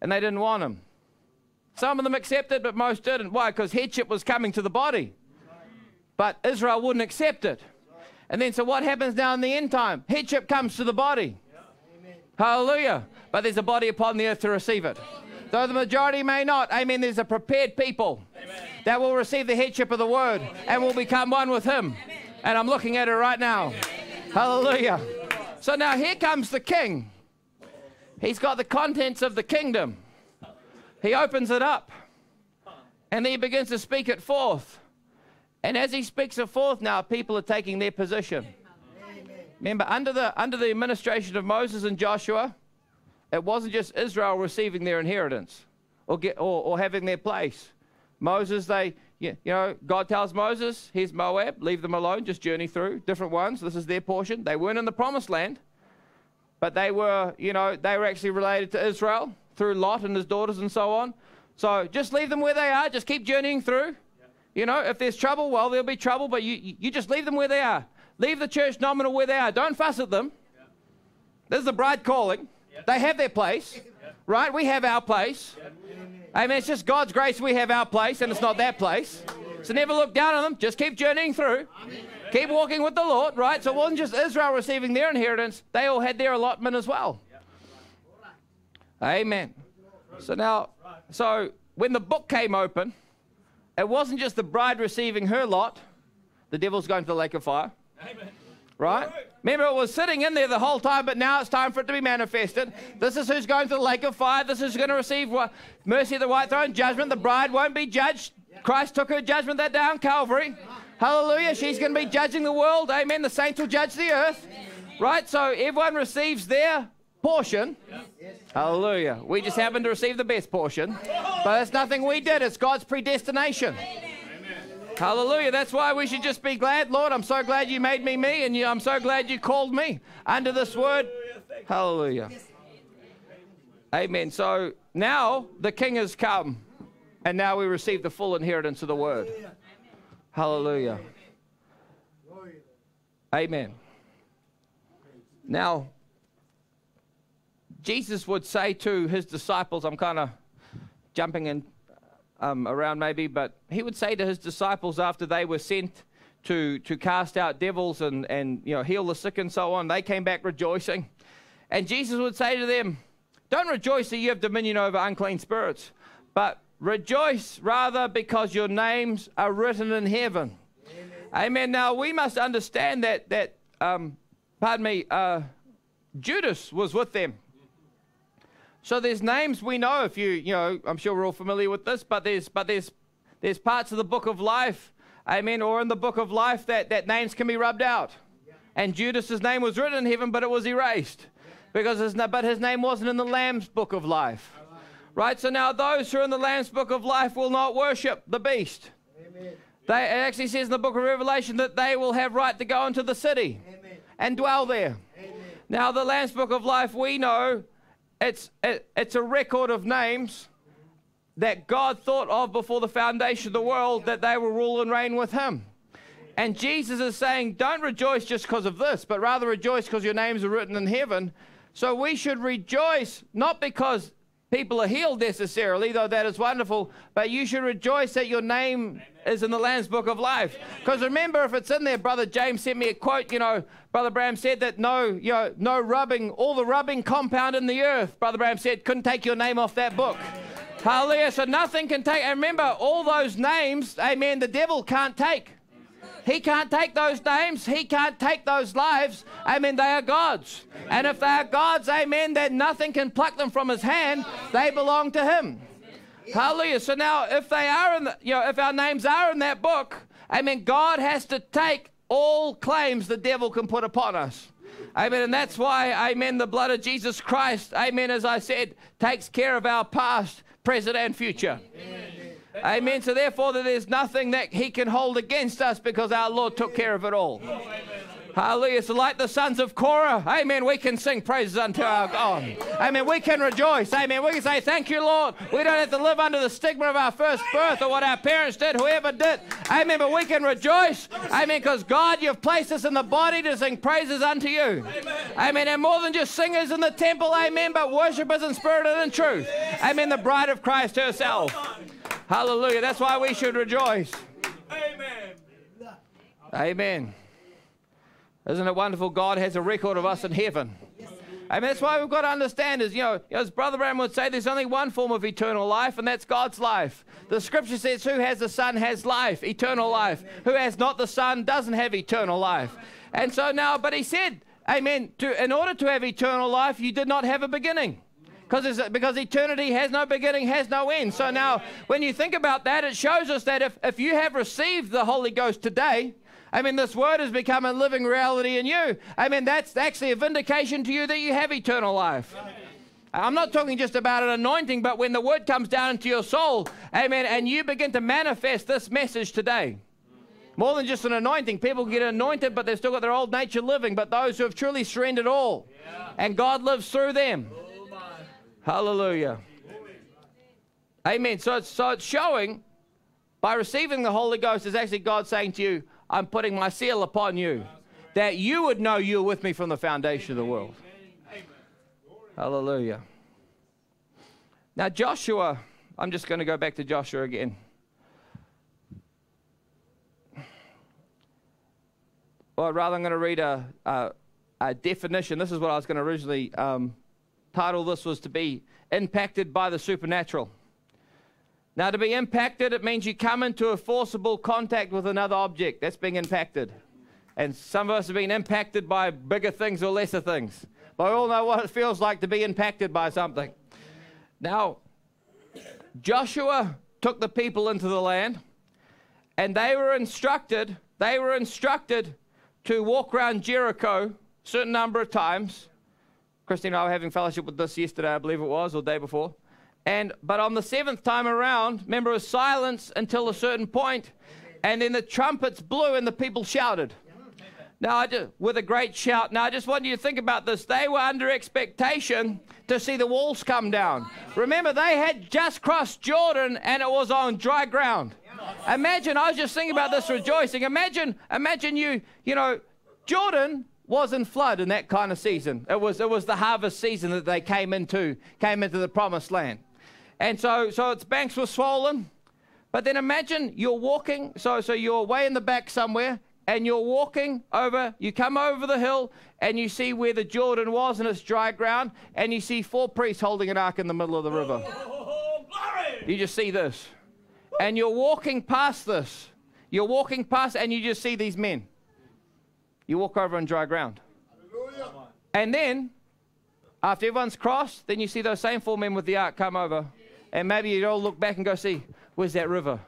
And they didn't want him. Some of them accepted, but most didn't. Why? Because headship was coming to the body. But Israel wouldn't accept it. And then, so what happens now in the end time? Headship comes to the body. Hallelujah. But there's a body upon the earth to receive it. Though the majority may not, amen, there's a prepared people that will receive the headship of the word and will become one with him. And I'm looking at it right now. Hallelujah. So now here comes the king. He's got the contents of the kingdom. He opens it up and then he begins to speak it forth. And as he speaks it forth now, people are taking their position. Remember, under the, under the administration of Moses and Joshua, it wasn't just Israel receiving their inheritance or, get, or, or having their place. Moses, they, you know, God tells Moses, here's Moab, leave them alone, just journey through. Different ones, this is their portion. They weren't in the promised land, but they were, you know, they were actually related to Israel through Lot and his daughters and so on. So just leave them where they are, just keep journeying through. You know, if there's trouble, well, there'll be trouble, but you, you just leave them where they are. Leave the church nominal where they are. Don't fuss at them. This is the bride calling. They have their place, right? We have our place. I mean, it's just God's grace we have our place, and it's not that place. So never look down on them. Just keep journeying through. Keep walking with the Lord, right? So it wasn't just Israel receiving their inheritance, they all had their allotment as well. Amen. So now, so when the book came open, it wasn't just the bride receiving her lot, the devil's going to the lake of fire. Right? Remember, it was sitting in there the whole time, but now it's time for it to be manifested. This is who's going to the lake of fire. This is going to receive mercy of the white throne, judgment. The bride won't be judged. Christ took her judgment that day on Calvary. Hallelujah. She's going to be judging the world. Amen. The saints will judge the earth. Right? So everyone receives their portion. Hallelujah. We just happen to receive the best portion. But it's nothing we did, it's God's predestination. Hallelujah. That's why we should just be glad. Lord, I'm so glad you made me me, and you, I'm so glad you called me under this word. Hallelujah. Amen. So now the king has come, and now we receive the full inheritance of the word. Hallelujah. Amen. Now, Jesus would say to his disciples, I'm kind of jumping in um, around maybe, but he would say to his disciples after they were sent to, to cast out devils and, and you know, heal the sick and so on, they came back rejoicing. And Jesus would say to them, Don't rejoice that you have dominion over unclean spirits, but rejoice rather because your names are written in heaven. Amen. Amen. Now, we must understand that, that um, pardon me, uh, Judas was with them. So there's names we know if you, you know, I'm sure we're all familiar with this, but there's but there's there's parts of the book of life, amen, or in the book of life that, that names can be rubbed out. And Judas's name was written in heaven, but it was erased. Because his, but his name wasn't in the Lamb's book of life. Right? So now those who are in the Lamb's book of life will not worship the beast. Amen. They, it actually says in the book of Revelation that they will have right to go into the city Amen. and dwell there. Amen. Now, the Lamb's book of life, we know it's, it, it's a record of names that God thought of before the foundation of the world that they will rule and reign with Him. And Jesus is saying, don't rejoice just because of this, but rather rejoice because your names are written in heaven. So we should rejoice not because people are healed necessarily, though that is wonderful, but you should rejoice that your name is in the Lamb's Book of Life. Because remember, if it's in there, Brother James sent me a quote, you know, Brother Branham said that no, you know, no rubbing, all the rubbing compound in the earth, Brother Branham said, couldn't take your name off that book. Hallelujah. So nothing can take, and remember, all those names, amen, the devil can't take. He can't take those names. He can't take those lives. Amen. They are God's. And if they are God's, amen, then nothing can pluck them from his hand. They belong to him. Hallelujah. So now, if they are in, the, you know, if our names are in that book, amen, God has to take all claims the devil can put upon us. Amen. And that's why, amen, the blood of Jesus Christ, amen, as I said, takes care of our past, present, and future. Amen. Amen. So therefore, there's nothing that he can hold against us because our Lord took care of it all. Hallelujah. So, like the sons of Korah, amen, we can sing praises unto our God. Amen. We can rejoice. Amen. We can say, Thank you, Lord. We don't have to live under the stigma of our first birth or what our parents did, whoever did. Amen. But we can rejoice. Amen. Because God, you've placed us in the body to sing praises unto you. Amen. And more than just singers in the temple, amen, but worshipers in spirit and in truth. Amen. The bride of Christ herself. Hallelujah. That's why we should rejoice. Amen. Amen. Isn't it wonderful? God has a record of us in heaven. I mean, that's why we've got to understand is, you know, as Brother Branham would say, there's only one form of eternal life, and that's God's life. The scripture says, Who has the Son has life, eternal life. Who has not the Son doesn't have eternal life. And so now, but he said, Amen, to, in order to have eternal life, you did not have a beginning. Because, because eternity has no beginning, has no end. So now, when you think about that, it shows us that if, if you have received the Holy Ghost today, I mean, this word has become a living reality in you. I mean, that's actually a vindication to you that you have eternal life. I'm not talking just about an anointing, but when the word comes down into your soul, amen, and you begin to manifest this message today. More than just an anointing. People get anointed, but they've still got their old nature living. But those who have truly surrendered all, and God lives through them. Hallelujah. Amen. So it's, so it's showing by receiving the Holy Ghost is actually God saying to you, I'm putting my seal upon you, that you would know you're with me from the foundation of the world. Hallelujah. Now, Joshua, I'm just going to go back to Joshua again. Or rather, I'm going to read a, a, a definition. This is what I was going to originally um, title this was to be impacted by the supernatural. Now, to be impacted, it means you come into a forcible contact with another object. That's being impacted. And some of us have been impacted by bigger things or lesser things. But we all know what it feels like to be impacted by something. Now, Joshua took the people into the land, and they were instructed, they were instructed to walk around Jericho a certain number of times. Christine and I were having fellowship with this yesterday, I believe it was, or the day before. And but on the seventh time around, remember, it was silence until a certain point, and then the trumpets blew and the people shouted. Now, I just, with a great shout. Now, I just want you to think about this. They were under expectation to see the walls come down. Remember, they had just crossed Jordan and it was on dry ground. Imagine, I was just thinking about this rejoicing. Imagine, imagine you, you know, Jordan was in flood in that kind of season. It was, it was the harvest season that they came into, came into the promised land. And so, so its banks were swollen. But then imagine you're walking, so, so you're way in the back somewhere, and you're walking over, you come over the hill, and you see where the Jordan was and it's dry ground, and you see four priests holding an ark in the middle of the river. Oh! You just see this. And you're walking past this. You're walking past, and you just see these men. You walk over on dry ground. And then, after everyone's crossed, then you see those same four men with the ark come over. And maybe you'd all look back and go, see, where's that river?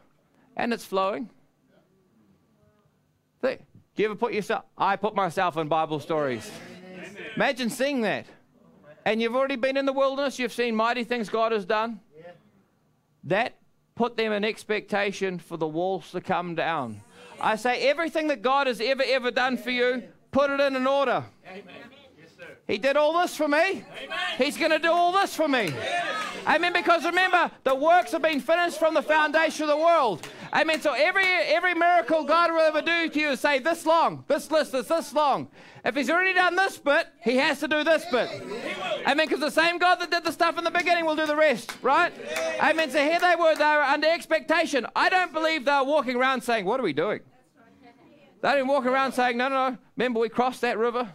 And it's flowing. Think, do you ever put yourself? I put myself in Bible stories. Imagine seeing that. And you've already been in the wilderness, you've seen mighty things God has done. That put them in expectation for the walls to come down. I say, everything that God has ever, ever done for you, put it in an order. He did all this for me. He's going to do all this for me. Amen. Because remember, the works have been finished from the foundation of the world. Amen. So every every miracle God will ever do to you is say this long, this list is this long. If He's already done this bit, He has to do this bit. Amen. Because the same God that did the stuff in the beginning will do the rest, right? Amen. So here they were, they were under expectation. I don't believe they were walking around saying, What are we doing? They didn't walk around saying, No, no, no. Remember, we crossed that river.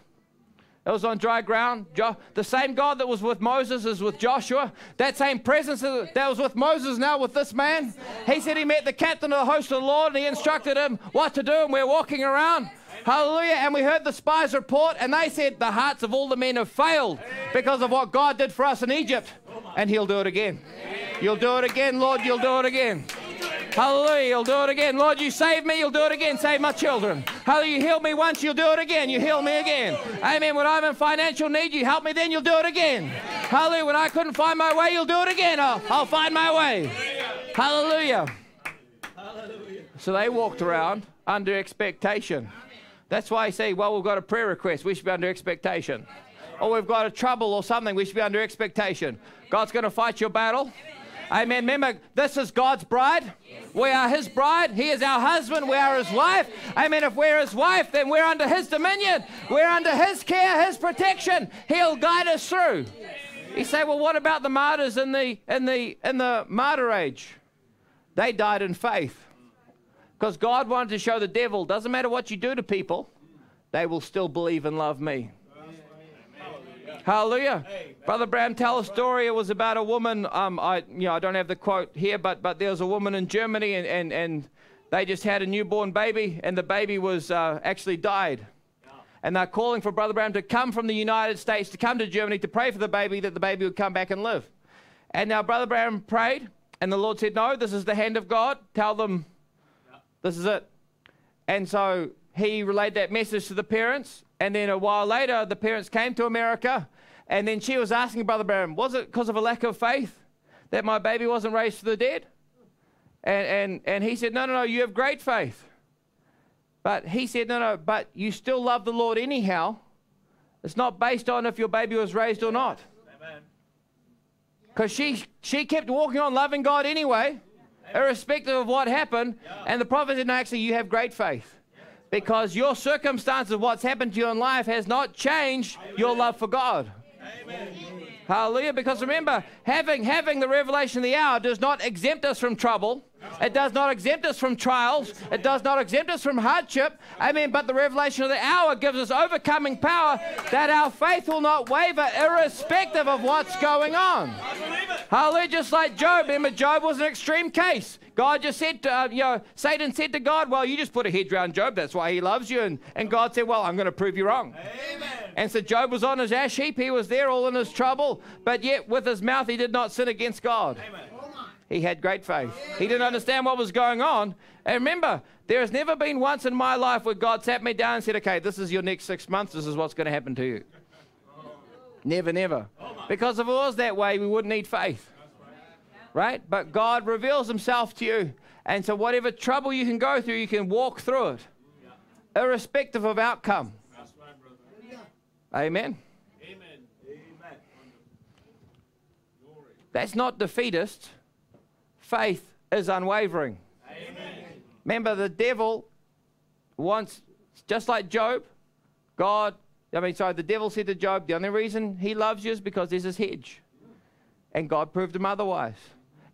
It was on dry ground. Jo- the same God that was with Moses is with Joshua. That same presence that was with Moses now with this man. He said he met the captain of the host of the Lord and he instructed him what to do, and we're walking around. Hallelujah. And we heard the spies report, and they said the hearts of all the men have failed because of what God did for us in Egypt. And he'll do it again. You'll do it again, Lord. You'll do it again. Hallelujah. You'll do it again. Lord, you saved me. You'll do it again. Save my children. Hallelujah. You healed me once. You'll do it again. You heal me again. Amen. When I'm in financial need, you help me then. You'll do it again. Hallelujah. When I couldn't find my way, you'll do it again. I'll, I'll find my way. Hallelujah. So they walked around under expectation. That's why I say, well, we've got a prayer request. We should be under expectation. Or we've got a trouble or something. We should be under expectation. God's going to fight your battle. Amen. Remember, this is God's bride. We are His bride. He is our husband. We are His wife. Amen. If we're His wife, then we're under His dominion. We're under His care, His protection. He'll guide us through. You say, well, what about the martyrs in the in the in the martyr age? They died in faith. Because God wanted to show the devil, doesn't matter what you do to people, they will still believe and love me. Hallelujah. Brother Branham, tell a story. It was about a woman. Um, I, you know, I don't have the quote here, but but there was a woman in Germany, and and, and they just had a newborn baby, and the baby was uh, actually died. And they're calling for Brother Branham to come from the United States to come to Germany to pray for the baby that the baby would come back and live. And now Brother Branham prayed, and the Lord said, "No, this is the hand of God. Tell them, this is it." And so he relayed that message to the parents, and then a while later, the parents came to America, and then she was asking Brother Branham, was it because of a lack of faith that my baby wasn't raised to the dead? And, and, and he said, no, no, no, you have great faith. But he said, no, no, but you still love the Lord anyhow. It's not based on if your baby was raised or not. Because she, she kept walking on loving God anyway, irrespective of what happened. And the prophet said, no, actually, you have great faith because your circumstances, what's happened to you in life, has not changed your love for God. Amen. Hallelujah. Because remember, having, having the revelation of the hour does not exempt us from trouble. It does not exempt us from trials. It does not exempt us from hardship. Amen. But the revelation of the hour gives us overcoming power that our faith will not waver irrespective of what's going on. Hallelujah. Just like Job. Remember, Job was an extreme case. God just said, to, uh, you know, Satan said to God, Well, you just put a hedge around Job. That's why he loves you. And, and God said, Well, I'm going to prove you wrong. Amen. And so Job was on his ash heap. He was there all in his trouble. But yet, with his mouth, he did not sin against God. Amen. He had great faith. He didn't understand what was going on. And remember, there has never been once in my life where God sat me down and said, Okay, this is your next six months. This is what's going to happen to you. Never, never. Because if it was that way, we wouldn't need faith. Right? But God reveals himself to you. And so, whatever trouble you can go through, you can walk through it, irrespective of outcome. Amen. Amen. That's not defeatist. Faith is unwavering. Amen. Remember, the devil wants, just like Job, God, I mean, sorry, the devil said to Job, the only reason he loves you is because there's his hedge. And God proved him otherwise.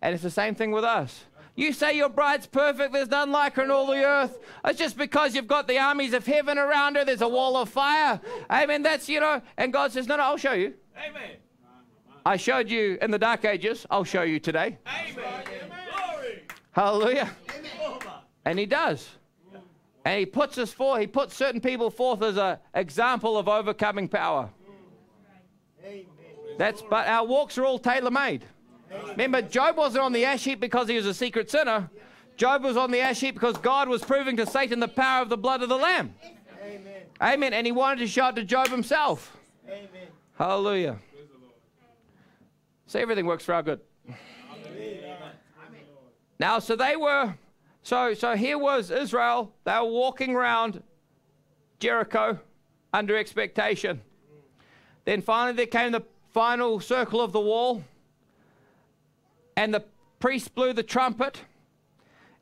And it's the same thing with us. You say your bride's perfect, there's none like her in all the earth. It's just because you've got the armies of heaven around her, there's a wall of fire. Amen. That's, you know, and God says, No, no, I'll show you. Amen. I showed you in the dark ages, I'll show you today. Amen. Hallelujah. Amen. And he does. And he puts us forth, he puts certain people forth as an example of overcoming power. That's but our walks are all tailor made. Remember, Job wasn't on the ash heap because he was a secret sinner. Job was on the ash heap because God was proving to Satan the power of the blood of the Lamb. Amen. Amen. And he wanted to show it to Job himself. Amen. Hallelujah. So everything works for our good. Amen. Now, so they were, so so here was Israel. They were walking around Jericho under expectation. Then finally there came the final circle of the wall and the priest blew the trumpet.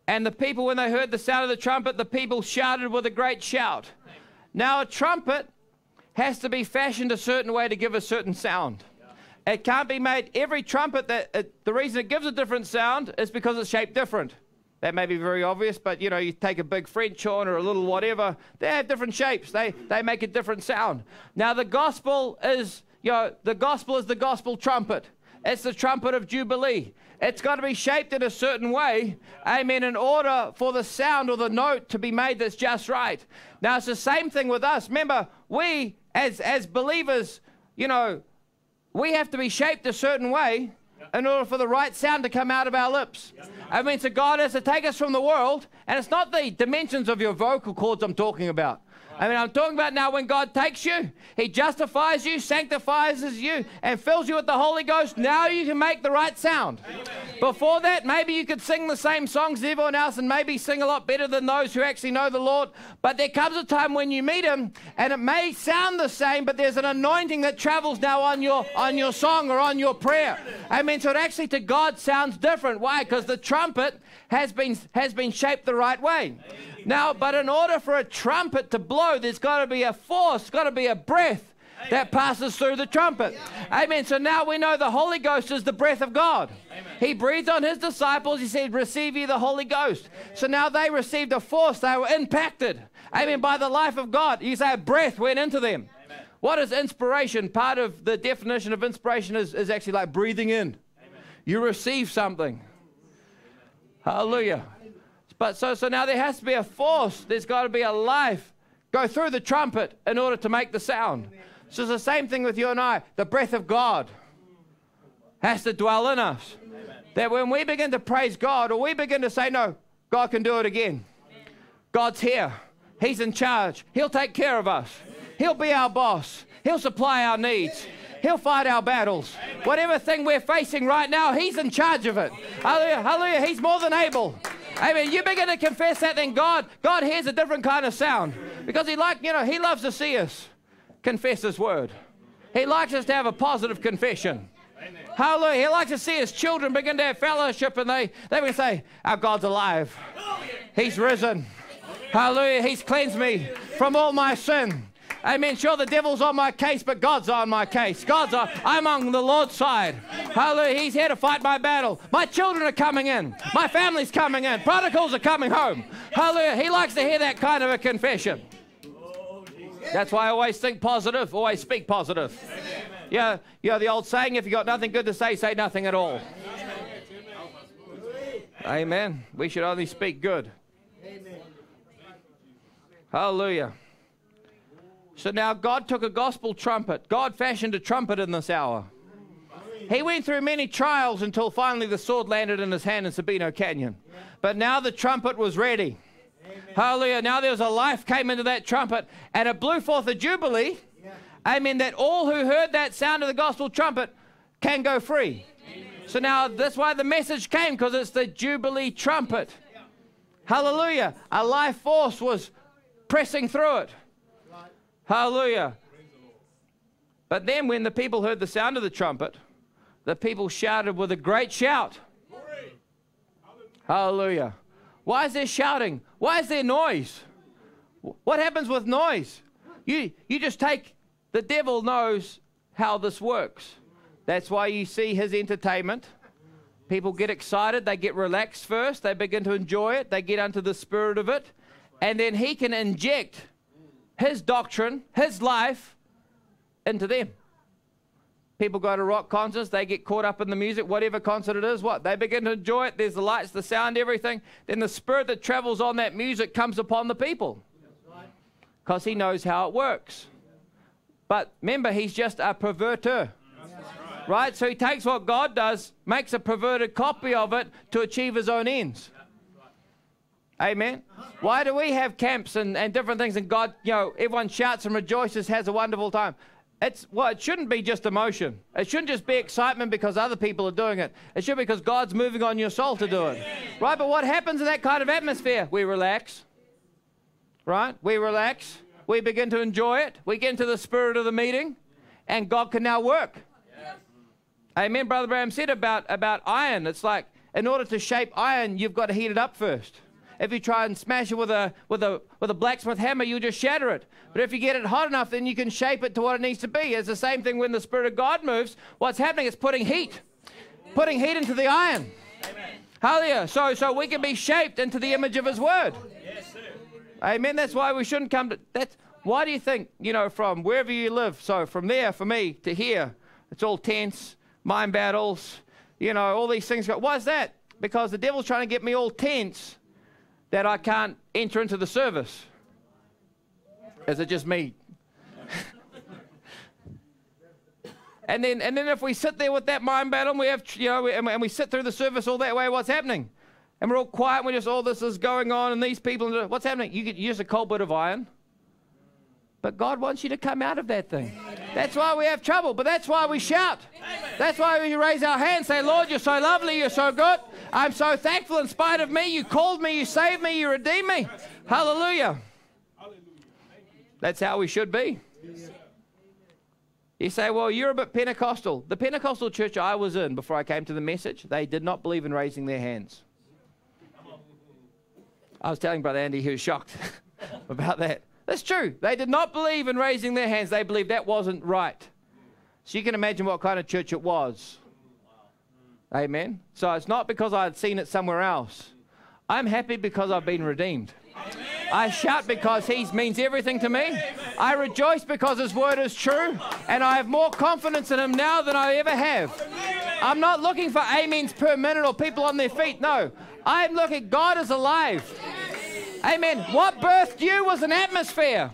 And the people, when they heard the sound of the trumpet, the people shouted with a great shout. Now, a trumpet has to be fashioned a certain way to give a certain sound. It can't be made, every trumpet, that it, the reason it gives a different sound is because it's shaped different. That may be very obvious, but you know, you take a big French horn or a little whatever, they have different shapes. They, they make a different sound. Now, the gospel is, you know, the gospel is the gospel trumpet. It's the trumpet of Jubilee. It's got to be shaped in a certain way, amen, in order for the sound or the note to be made that's just right. Now, it's the same thing with us. Remember, we as, as believers, you know, we have to be shaped a certain way in order for the right sound to come out of our lips. I mean, so God has to take us from the world, and it's not the dimensions of your vocal cords I'm talking about. I mean, I'm talking about now when God takes you, He justifies you, sanctifies you, and fills you with the Holy Ghost. Now you can make the right sound. Before that, maybe you could sing the same songs as everyone else and maybe sing a lot better than those who actually know the Lord. But there comes a time when you meet Him, and it may sound the same, but there's an anointing that travels now on your on your song or on your prayer. I mean, so it actually to God sounds different. Why? Because the trumpet has been has been shaped the right way. Now, but in order for a trumpet to blow, there's got to be a force, got to be a breath that passes through the trumpet. Amen. So now we know the Holy Ghost is the breath of God. Amen. He breathed on his disciples. He said, Receive ye the Holy Ghost. Amen. So now they received a force. They were impacted. Amen. By the life of God. You say breath went into them. What is inspiration? Part of the definition of inspiration is, is actually like breathing in. You receive something. Hallelujah. But so, so now there has to be a force. There's got to be a life go through the trumpet in order to make the sound. So it's the same thing with you and I. The breath of God has to dwell in us. That when we begin to praise God or we begin to say, no, God can do it again. God's here. He's in charge. He'll take care of us. He'll be our boss. He'll supply our needs. He'll fight our battles. Whatever thing we're facing right now, He's in charge of it. Hallelujah. Hallelujah. He's more than able. Amen. You begin to confess that, then God, God hears a different kind of sound. Because He like, you know, He loves to see us confess His word. He likes us to have a positive confession. Hallelujah. He likes to see his children begin to have fellowship and they, they will say, Our God's alive. He's risen. Hallelujah. He's cleansed me from all my sin. Amen. Sure, the devil's on my case, but God's on my case. God's on. I'm on the Lord's side. Hallelujah. He's here to fight my battle. My children are coming in. My family's coming in. Prodigals are coming home. Hallelujah. He likes to hear that kind of a confession. That's why I always think positive, always speak positive. Yeah, yeah, the old saying, if you got nothing good to say, say nothing at all. Amen. We should only speak good. Hallelujah. So now God took a gospel trumpet. God fashioned a trumpet in this hour. He went through many trials until finally the sword landed in his hand in Sabino Canyon. But now the trumpet was ready. Hallelujah. Now there was a life came into that trumpet and it blew forth a jubilee. Amen. That all who heard that sound of the gospel trumpet can go free. So now that's why the message came because it's the jubilee trumpet. Hallelujah. A life force was pressing through it. Hallelujah. But then when the people heard the sound of the trumpet, the people shouted with a great shout. Hallelujah. Why is there shouting? Why is there noise? What happens with noise? You, you just take, the devil knows how this works. That's why you see his entertainment. People get excited, they get relaxed first, they begin to enjoy it, they get into the spirit of it, and then he can inject his doctrine, his life into them. People go to rock concerts, they get caught up in the music, whatever concert it is, what? They begin to enjoy it. There's the lights, the sound, everything. Then the spirit that travels on that music comes upon the people because he knows how it works. But remember, he's just a perverter. Right? So he takes what God does, makes a perverted copy of it to achieve his own ends. Amen. Why do we have camps and, and different things and God, you know, everyone shouts and rejoices, has a wonderful time? It's well, it shouldn't be just emotion. It shouldn't just be excitement because other people are doing it. It should be because God's moving on your soul to do it. Right? But what happens in that kind of atmosphere? We relax. Right? We relax. We begin to enjoy it. We get into the spirit of the meeting, and God can now work. Amen. Brother Branham said about, about iron. It's like in order to shape iron, you've got to heat it up first. If you try and smash it with a, with a, with a blacksmith hammer, you'll just shatter it. But if you get it hot enough, then you can shape it to what it needs to be. It's the same thing when the Spirit of God moves. What's happening is putting heat, putting heat into the iron. Amen. Hallelujah. So, so we can be shaped into the image of His Word. Yes, sir. Amen. That's why we shouldn't come to that. Why do you think, you know, from wherever you live, so from there for me to here, it's all tense, mind battles, you know, all these things. Go, why is that? Because the devil's trying to get me all tense that I can't enter into the service. Is it just me? *laughs* and then, and then if we sit there with that mind battle, and we have, you know, and, and we sit through the service all that way, what's happening? And we're all quiet, and we just, all oh, this is going on, and these people, what's happening? You get use a cold bit of iron. But God wants you to come out of that thing. That's why we have trouble, but that's why we shout. That's why we raise our hands, say, Lord, you're so lovely, you're so good. I'm so thankful in spite of me. You called me, you saved me, you redeemed me. Hallelujah. That's how we should be. You say, well, you're a bit Pentecostal. The Pentecostal church I was in before I came to the message, they did not believe in raising their hands. I was telling Brother Andy, he was shocked *laughs* about that. That's true. They did not believe in raising their hands. They believed that wasn't right. So you can imagine what kind of church it was. Amen. So it's not because I had seen it somewhere else. I'm happy because I've been redeemed. I shout because He means everything to me. I rejoice because His word is true. And I have more confidence in Him now than I ever have. I'm not looking for amens per minute or people on their feet. No. I'm looking, God is alive. Amen. What birthed you was an atmosphere.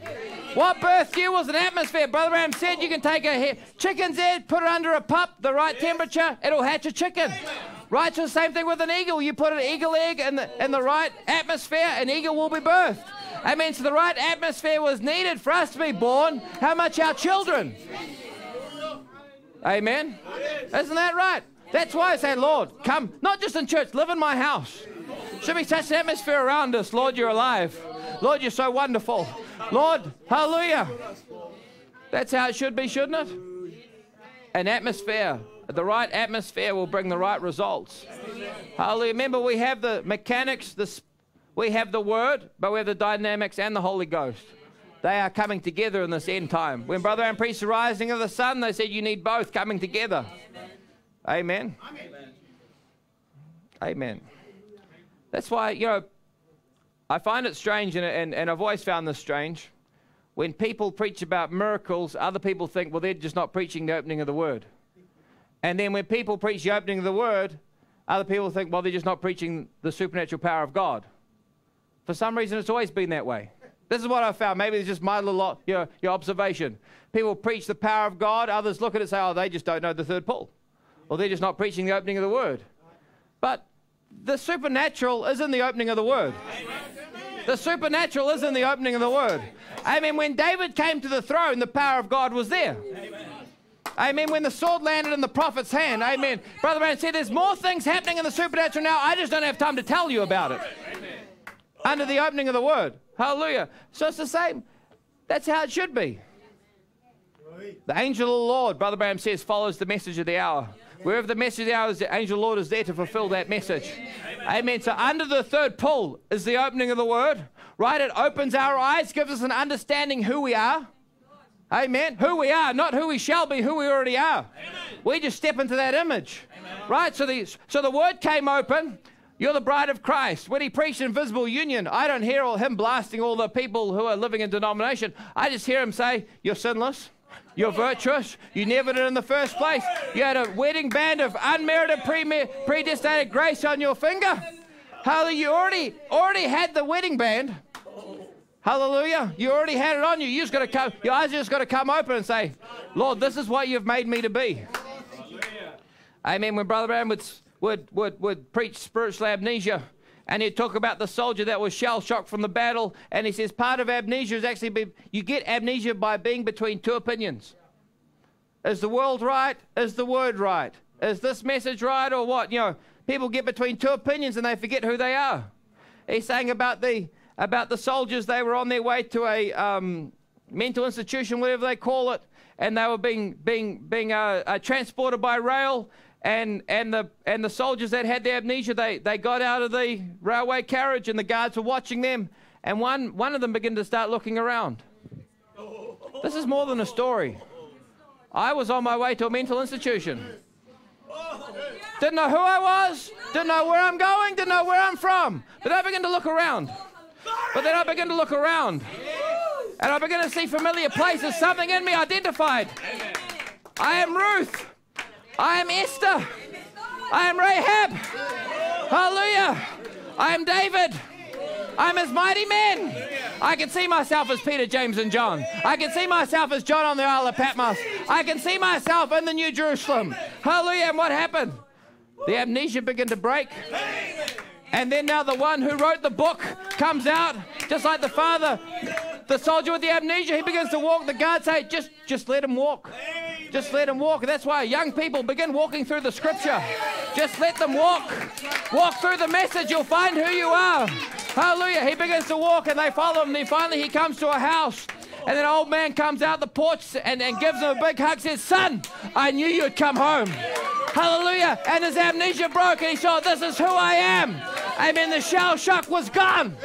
What birthed you was an atmosphere. Brother Branham said you can take a chicken's head, put it under a pup, the right temperature, it'll hatch a chicken. Right, so the same thing with an eagle. You put an eagle egg in the, in the right atmosphere, an eagle will be birthed. Amen. So the right atmosphere was needed for us to be born. How much our children? Amen. Isn't that right? That's why I say, Lord, come, not just in church, live in my house. Should be such an atmosphere around us. Lord, you're alive. Lord, you're so wonderful. Lord, hallelujah. That's how it should be, shouldn't it? An atmosphere. The right atmosphere will bring the right results. Hallelujah. Remember, we have the mechanics, the, we have the word, but we have the dynamics and the Holy Ghost. They are coming together in this end time. When Brother and Priest the rising of the sun, they said you need both coming together. Amen. Amen. That's why, you know, I find it strange, and, and, and I've always found this strange. When people preach about miracles, other people think, well, they're just not preaching the opening of the word. And then when people preach the opening of the word, other people think, well, they're just not preaching the supernatural power of God. For some reason, it's always been that way. This is what I found. Maybe it's just my little your, your observation. People preach the power of God. Others look at it and say, oh, they just don't know the third pull. Or they're just not preaching the opening of the word. But the supernatural is in the opening of the word. The supernatural is in the opening of the word. Amen. when David came to the throne, the power of God was there. Amen. When the sword landed in the prophet's hand, amen. Brother Branham said, There's more things happening in the supernatural now. I just don't have time to tell you about it. Under the opening of the word. Hallelujah. So it's the same. That's how it should be. The angel of the Lord, Brother Branham says, follows the message of the hour. Wherever the message hour is, the angel Lord is there to fulfill that message. Amen. So under the third pull is the opening of the word. Right? It opens our eyes, gives us an understanding who we are. Amen. Who we are, not who we shall be, who we already are. We just step into that image. Right? So the, so the word came open. You're the bride of Christ. When he preached invisible union, I don't hear all him blasting all the people who are living in denomination. I just hear him say, You're sinless. You're virtuous. You never did in the first place. You had a wedding band of unmerited, pre- predestinated grace on your finger. Hallelujah. You already, already had the wedding band. Hallelujah. You already had it on you. You just got to come, your eyes just got to come open and say, Lord, this is what you've made me to be. Amen. When Brother Branham would, would, would, would preach spiritual amnesia, and he'd talk about the soldier that was shell shocked from the battle, and he says part of amnesia is actually be, you get amnesia by being between two opinions. Is the world right? Is the word right? Is this message right or what? You know, people get between two opinions and they forget who they are. He's saying about the about the soldiers, they were on their way to a um, mental institution, whatever they call it, and they were being being being uh, uh, transported by rail. And and the and the soldiers that had the amnesia, they they got out of the railway carriage, and the guards were watching them. And one one of them began to start looking around. This is more than a story. I was on my way to a mental institution. Didn't know who I was, didn't know where I'm going, didn't know where I'm from. But I began to look around. But then I began to look around. And I began to see familiar places. Something in me identified. I am Ruth. I am Esther. I am Rahab. Hallelujah. I am David. I'm as mighty men. I can see myself as Peter, James, and John. I can see myself as John on the Isle of Patmos. I can see myself in the New Jerusalem. Hallelujah. And what happened? The amnesia began to break. And then now the one who wrote the book comes out, just like the father, the soldier with the amnesia. He begins to walk. The guards say, just, just let him walk. Just let them walk. That's why young people begin walking through the scripture. Just let them walk. Walk through the message. You'll find who you are. Hallelujah. He begins to walk and they follow him. Then finally he comes to a house. And an old man comes out the porch and, and gives him a big hug, says, Son, I knew you'd come home. Hallelujah. And his amnesia broke and he saw, This is who I am. Amen. The shell shock was gone.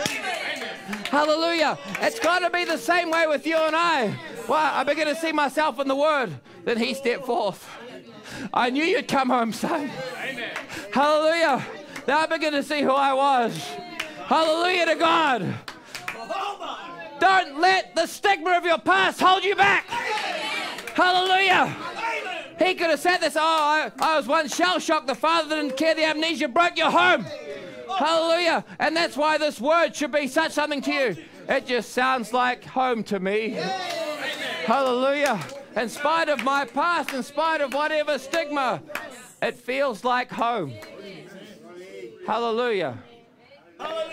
Hallelujah. It's got to be the same way with you and I. Well, I began to see myself in the Word. Then he stepped forth. I knew you'd come home, son. Hallelujah. Now I begin to see who I was. Hallelujah to God. Don't let the stigma of your past hold you back. Hallelujah. He could have said this, oh, I, I was once shell shocked. The father didn't care. The amnesia broke your home. Hallelujah. And that's why this word should be such something to you. It just sounds like home to me. Hallelujah. In spite of my past, in spite of whatever stigma, it feels like home. Hallelujah.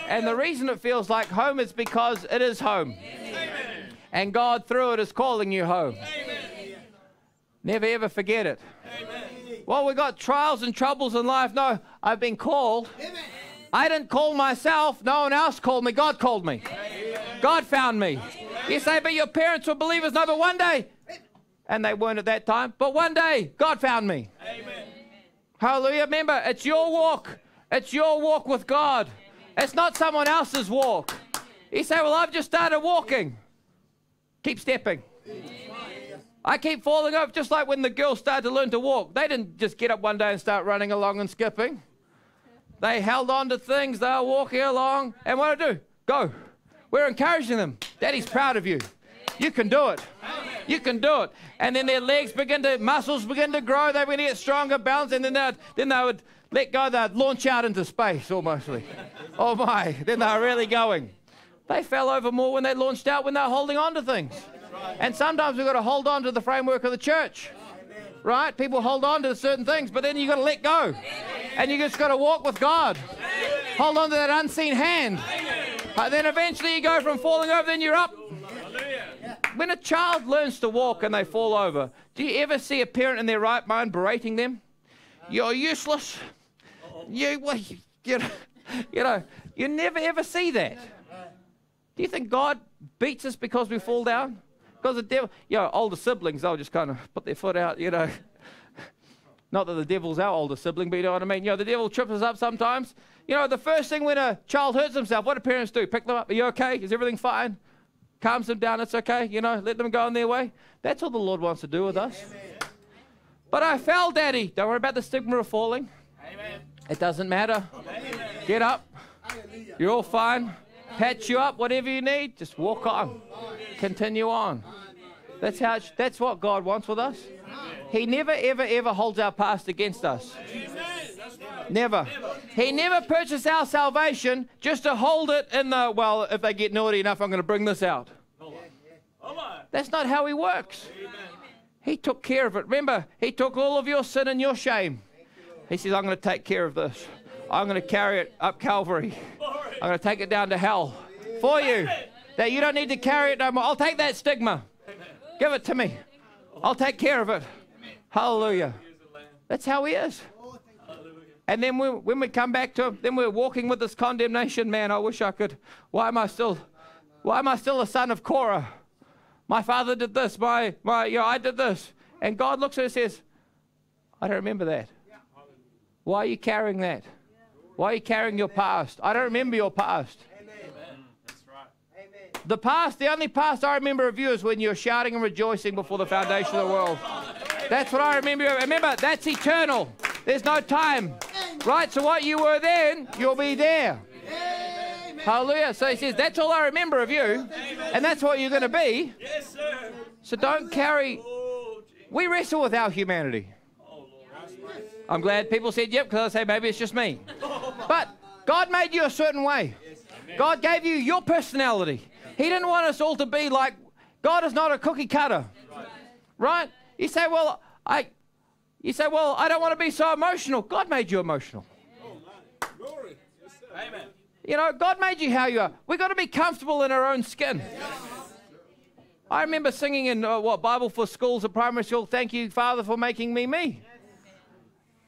And the reason it feels like home is because it is home. And God, through it, is calling you home. Never ever forget it. Well, we've got trials and troubles in life. No, I've been called. I didn't call myself. No one else called me. God called me. God found me. You say, but your parents were believers. No, but one day, and they weren't at that time, but one day, God found me. Amen. Hallelujah. Remember, it's your walk. It's your walk with God. It's not someone else's walk. You say, well, I've just started walking. Keep stepping. I keep falling over, just like when the girls started to learn to walk. They didn't just get up one day and start running along and skipping. They held on to things, they were walking along, and what do I do? Go. We're encouraging them. Daddy's proud of you. You can do it. You can do it. And then their legs begin to, muscles begin to grow, they begin to get stronger, balance, and then they would, then they would let go, they'd launch out into space almostly. oh my, then they were really going. They fell over more when they launched out when they were holding on to things. And sometimes we've got to hold on to the framework of the church. Right? People hold on to certain things, but then you've got to let go. And you just got to walk with God. Hold on to that unseen hand. And then eventually you go from falling over, then you're up. When a child learns to walk and they fall over, do you ever see a parent in their right mind berating them? You're useless. You, well, you, know, *laughs* you know, you never ever see that. Do you think God beats us because we fall down? Because the devil, you know, older siblings, they'll just kind of put their foot out, you know. *laughs* Not that the devil's our older sibling, but you know what I mean? You know, the devil trips us up sometimes. You know, the first thing when a child hurts himself, what do parents do? Pick them up. Are you okay? Is everything fine? Calms them down. It's okay. You know, let them go on their way. That's what the Lord wants to do with us. But I fell, Daddy. Don't worry about the stigma of falling. It doesn't matter. Get up. You're all fine. Patch you up, whatever you need. Just walk on. Continue on. That's how. It, that's what God wants with us. He never, ever, ever holds our past against us. Never. He never purchased our salvation just to hold it in the, well, if they get naughty enough, I'm going to bring this out. That's not how He works. He took care of it. Remember, He took all of your sin and your shame. He says, I'm going to take care of this. I'm going to carry it up Calvary. I'm going to take it down to hell for you. That you don't need to carry it no more. I'll take that stigma. Give it to me. I'll take care of it. Hallelujah. That's how He is. And then when, when we come back to Him, then we're walking with this condemnation. Man, I wish I could. Why am I still? Why am I still a son of Korah? My father did this. My, my, you know, I did this. And God looks at us and says, I don't remember that. Why are you carrying that? Why are you carrying your past? I don't remember your past. The past, the only past I remember of you is when you're shouting and rejoicing before the foundation of the world. That's what I remember. Remember, that's eternal. There's no time. Right? So what you were then, you'll be there. Hallelujah. So he says, That's all I remember of you, and that's what you're going to be. Yes, sir. So don't carry. We wrestle with our humanity. I'm glad people said yep, because I say maybe it's just me. But God made you a certain way. God gave you your personality. He didn't want us all to be like, God is not a cookie cutter. Right? You say, well, I, you say, well, I don't want to be so emotional. God made you emotional. Amen. You know, God made you how you are. We've got to be comfortable in our own skin. I remember singing in uh, what Bible for schools at primary school. Thank you, Father, for making me me.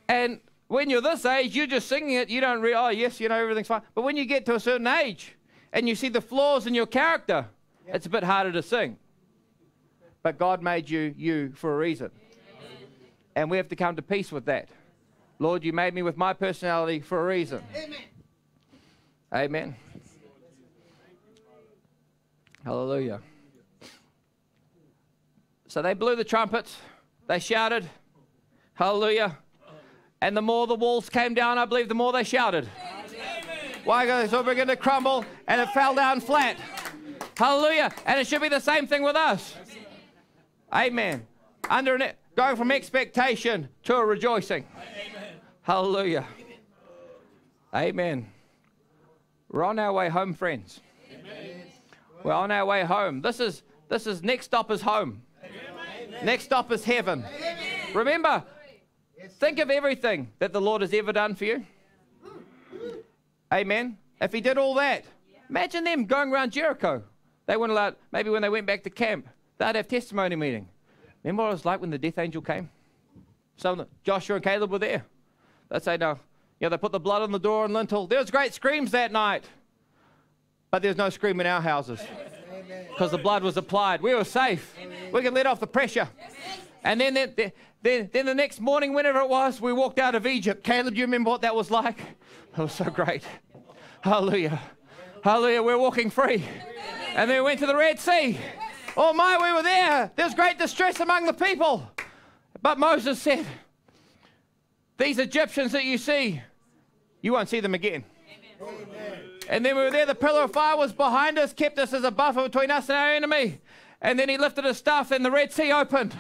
And when you're this age, you're just singing it. You don't realize, oh yes, you know everything's fine. But when you get to a certain age and you see the flaws in your character, it's a bit harder to sing. But God made you you for a reason, and we have to come to peace with that. Lord, you made me with my personality for a reason. Amen. Amen. Hallelujah. So they blew the trumpets, they shouted, Hallelujah. And the more the walls came down, I believe, the more they shouted. Why? Because they all began to crumble and it fell down flat. Hallelujah. And it should be the same thing with us. Amen. Under an, going from expectation to a rejoicing. Hallelujah. Amen. We're on our way home, friends. We're on our way home. This is this is next stop is home. Next stop is heaven. Remember, think of everything that the Lord has ever done for you. Amen. If He did all that, imagine them going around Jericho. They weren't allowed. Maybe when they went back to camp, they'd have testimony meeting. Remember what it was like when the death angel came? Some Joshua and Caleb were there. They'd say, "No, you know, they put the blood on the door and lintel. There was great screams that night, but there's no scream in our houses because the blood was applied. We were safe. We could let off the pressure. And then, then, then, then the next morning, whenever it was, we walked out of Egypt. Caleb, do you remember what that was like? *laughs* It was so great. Hallelujah. Hallelujah. We're walking free. And then we went to the Red Sea. Oh my, we were there. There was great distress among the people. But Moses said, These Egyptians that you see, you won't see them again. And then we were there, the pillar of fire was behind us, kept us as a buffer between us and our enemy. And then he lifted his staff, and the Red Sea opened.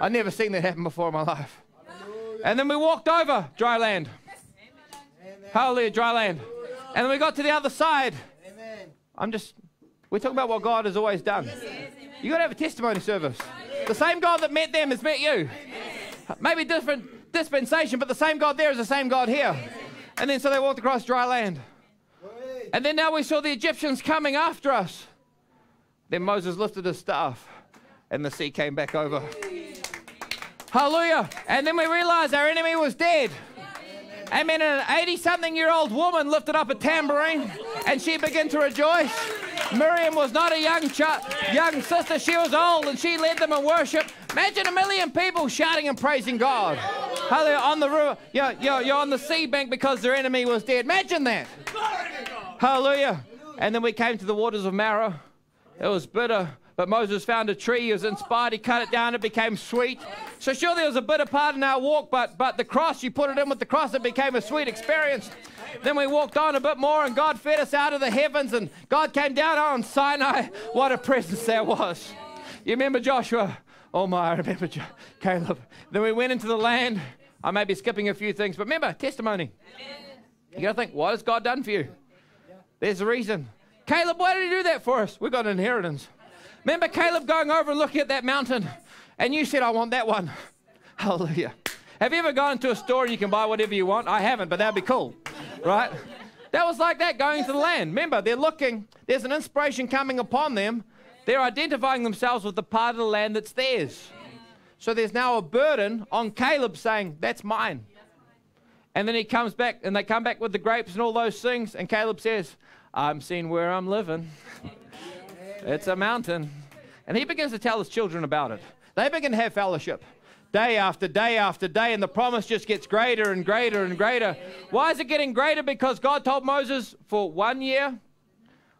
I've never seen that happen before in my life. And then we walked over dry land. Hallelujah, dry land. And then we got to the other side. I'm just, we're talking about what God has always done. you got to have a testimony service. The same God that met them has met you. Maybe different dispensation, but the same God there is the same God here. And then so they walked across dry land. And then now we saw the Egyptians coming after us. Then Moses lifted his staff and the sea came back over. Hallelujah. And then we realized our enemy was dead. Amen. And an 80 something year old woman lifted up a tambourine and she began to rejoice. Miriam was not a young young sister, she was old and she led them in worship. Imagine a million people shouting and praising God. Hallelujah. On the river, you're, you're, you're on the sea bank because their enemy was dead. Imagine that. Hallelujah. And then we came to the waters of Marah. It was bitter, but Moses found a tree. He was inspired. He cut it down. It became sweet. So sure, there was a bitter part in our walk, but but the cross, you put it in with the cross, it became a sweet experience. Then we walked on a bit more, and God fed us out of the heavens, and God came down on Sinai. What a presence there was! You remember Joshua? Oh my, I remember Jo- Caleb. Then we went into the land. I may be skipping a few things, but remember testimony. You got to think, what has God done for you? There's a reason. Caleb, why did he do that for us? We got an inheritance. Remember Caleb going over and looking at that mountain, and you said, I want that one. *laughs* Hallelujah. Have you ever gone to a store and you can buy whatever you want? I haven't, but that'd be cool, right? That was like that going to the land. Remember, they're looking, there's an inspiration coming upon them. They're identifying themselves with the part of the land that's theirs. So there's now a burden on Caleb saying, That's mine. And then he comes back, and they come back with the grapes and all those things. And Caleb says, I'm seeing where I'm living. *laughs* it's a mountain. And he begins to tell his children about it. They begin to have fellowship day after day after day, and the promise just gets greater and greater and greater. Why is it getting greater? Because God told Moses for one year,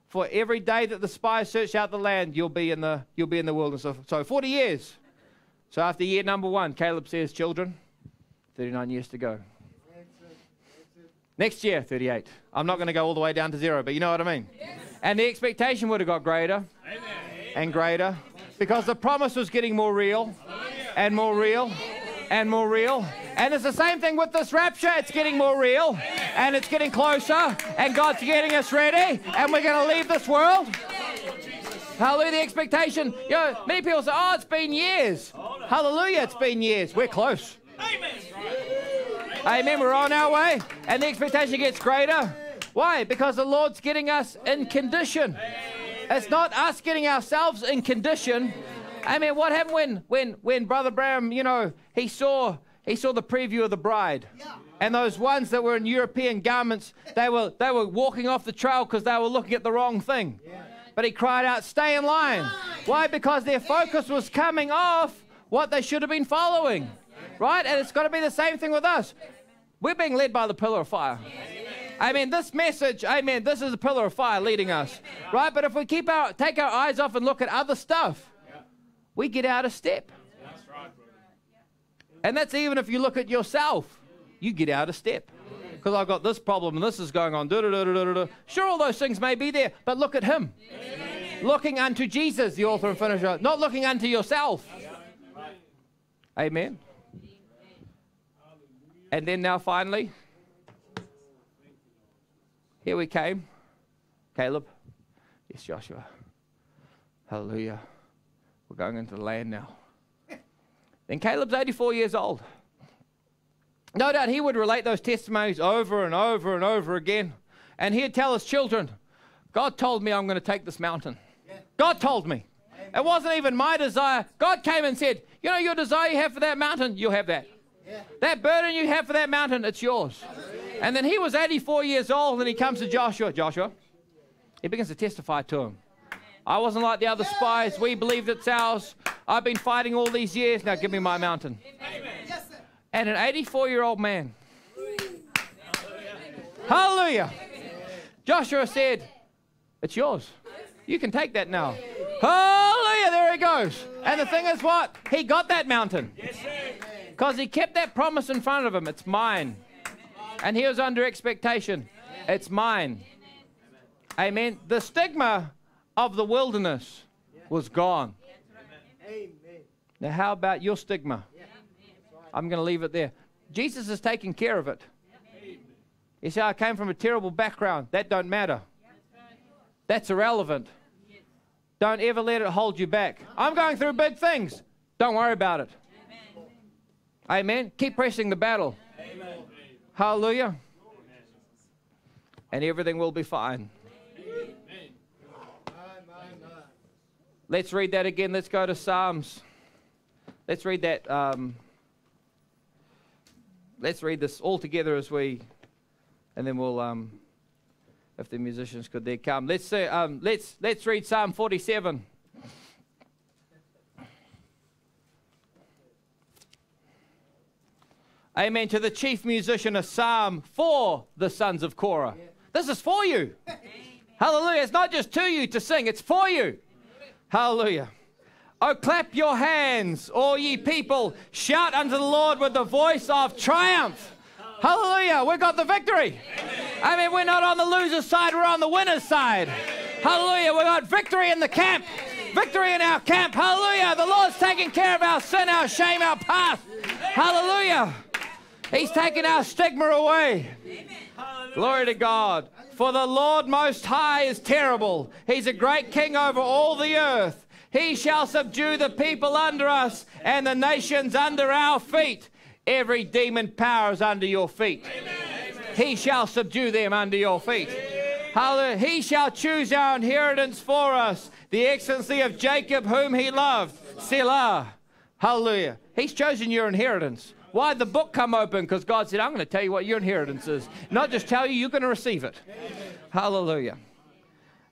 for every day that the spies search out the land, you'll be in the, you'll be in the wilderness. Of, so 40 years. So after year number one, Caleb says, Children, 39 years to go. Next year, 38. I'm not going to go all the way down to zero, but you know what I mean. And the expectation would have got greater and greater because the promise was getting more real and more real and more real. And it's the same thing with this rapture. It's getting more real and it's getting closer, and God's getting us ready, and we're going to leave this world. Hallelujah, the expectation. You know, many people say, oh, it's been years. Hallelujah, it's been years. We're close. Amen. Amen. We're on our way, and the expectation gets greater. Why? Because the Lord's getting us in condition. It's not us getting ourselves in condition. I mean, what happened when, when, when Brother Branham, you know, he saw he saw the preview of the bride, and those ones that were in European garments, they were they were walking off the trail because they were looking at the wrong thing. But he cried out, "Stay in line!" Why? Because their focus was coming off what they should have been following, right? And it's got to be the same thing with us. We're being led by the pillar of fire. I mean, this message, amen, this is a pillar of fire leading us, right? But if we keep our, take our eyes off and look at other stuff, we get out of step. And that's even if you look at yourself, you get out of step. Because I've got this problem and this is going on. Sure, all those things may be there, but look at him. Looking unto Jesus, the author and finisher, not looking unto yourself. Amen. And then now finally, here we came. Caleb. Yes, Joshua. Hallelujah. We're going into the land now. Then Caleb's 84 years old. No doubt he would relate those testimonies over and over and over again. And he'd tell his children, God told me I'm going to take this mountain. God told me. It wasn't even my desire. God came and said, You know, your desire you have for that mountain, you'll have that. That burden you have for that mountain, it's yours. And then he was 84 years old and he comes to Joshua. Joshua, he begins to testify to him. I wasn't like the other spies. We believed it's ours. I've been fighting all these years. Now give me my mountain. And an 84 year old man. Hallelujah. Joshua said, It's yours. You can take that now. Hallelujah. There he goes. And the thing is what? He got that mountain. Because he kept that promise in front of him. It's mine. And he was under expectation. It's mine. Amen. The stigma of the wilderness was gone. Amen. Now, how about your stigma? I'm going to leave it there. Jesus is taking care of it. You say, I came from a terrible background. That don't matter. That's irrelevant. Don't ever let it hold you back. I'm going through big things. Don't worry about it. Amen. Keep pressing the battle. Hallelujah. And everything will be fine. Let's read that again. Let's go to Psalms. Let's read that. Um, let's read this all together as we, and then we'll, um, if the musicians could there come. Let's say, um, let's let's read Psalm 47. Amen. To the chief musician, a psalm for the sons of Korah. This is for you. Hallelujah. It's not just to you to sing, it's for you. Hallelujah. Oh, clap your hands, all ye people. Shout unto the Lord with the voice of triumph. Hallelujah. We've got the victory. I mean, we're not on the loser's side, we're on the winner's side. Hallelujah. We've got victory in the camp. Victory in our camp. Hallelujah. The Lord's taking care of our sin, our shame, our past. Hallelujah. He's taken our stigma away. Glory to God. For the Lord Most High is terrible. He's a great king over all the earth. He shall subdue the people under us and the nations under our feet. Every demon power is under your feet. He shall subdue them under your feet. Hallelujah. He shall choose our inheritance for us, the excellency of Jacob, whom he loved. Selah. Hallelujah. He's chosen your inheritance. Why the book come open? Because God said, I'm going to tell you what your inheritance is. Not just tell you, you're going to receive it. Hallelujah.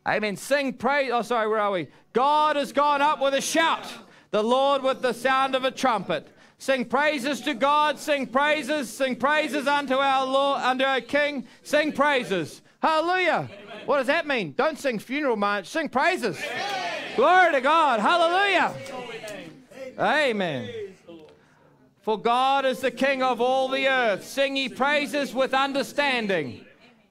Amen. Sing praise. Oh, sorry, where are we? God has gone up with a shout, the Lord with the sound of a trumpet. Sing praises to God, sing praises, sing praises unto our Lord, unto our King, sing praises. Hallelujah. What does that mean? Don't sing funeral march, sing praises. Glory to God. Hallelujah. Amen. For God is the King of all the earth. Sing ye praises with understanding.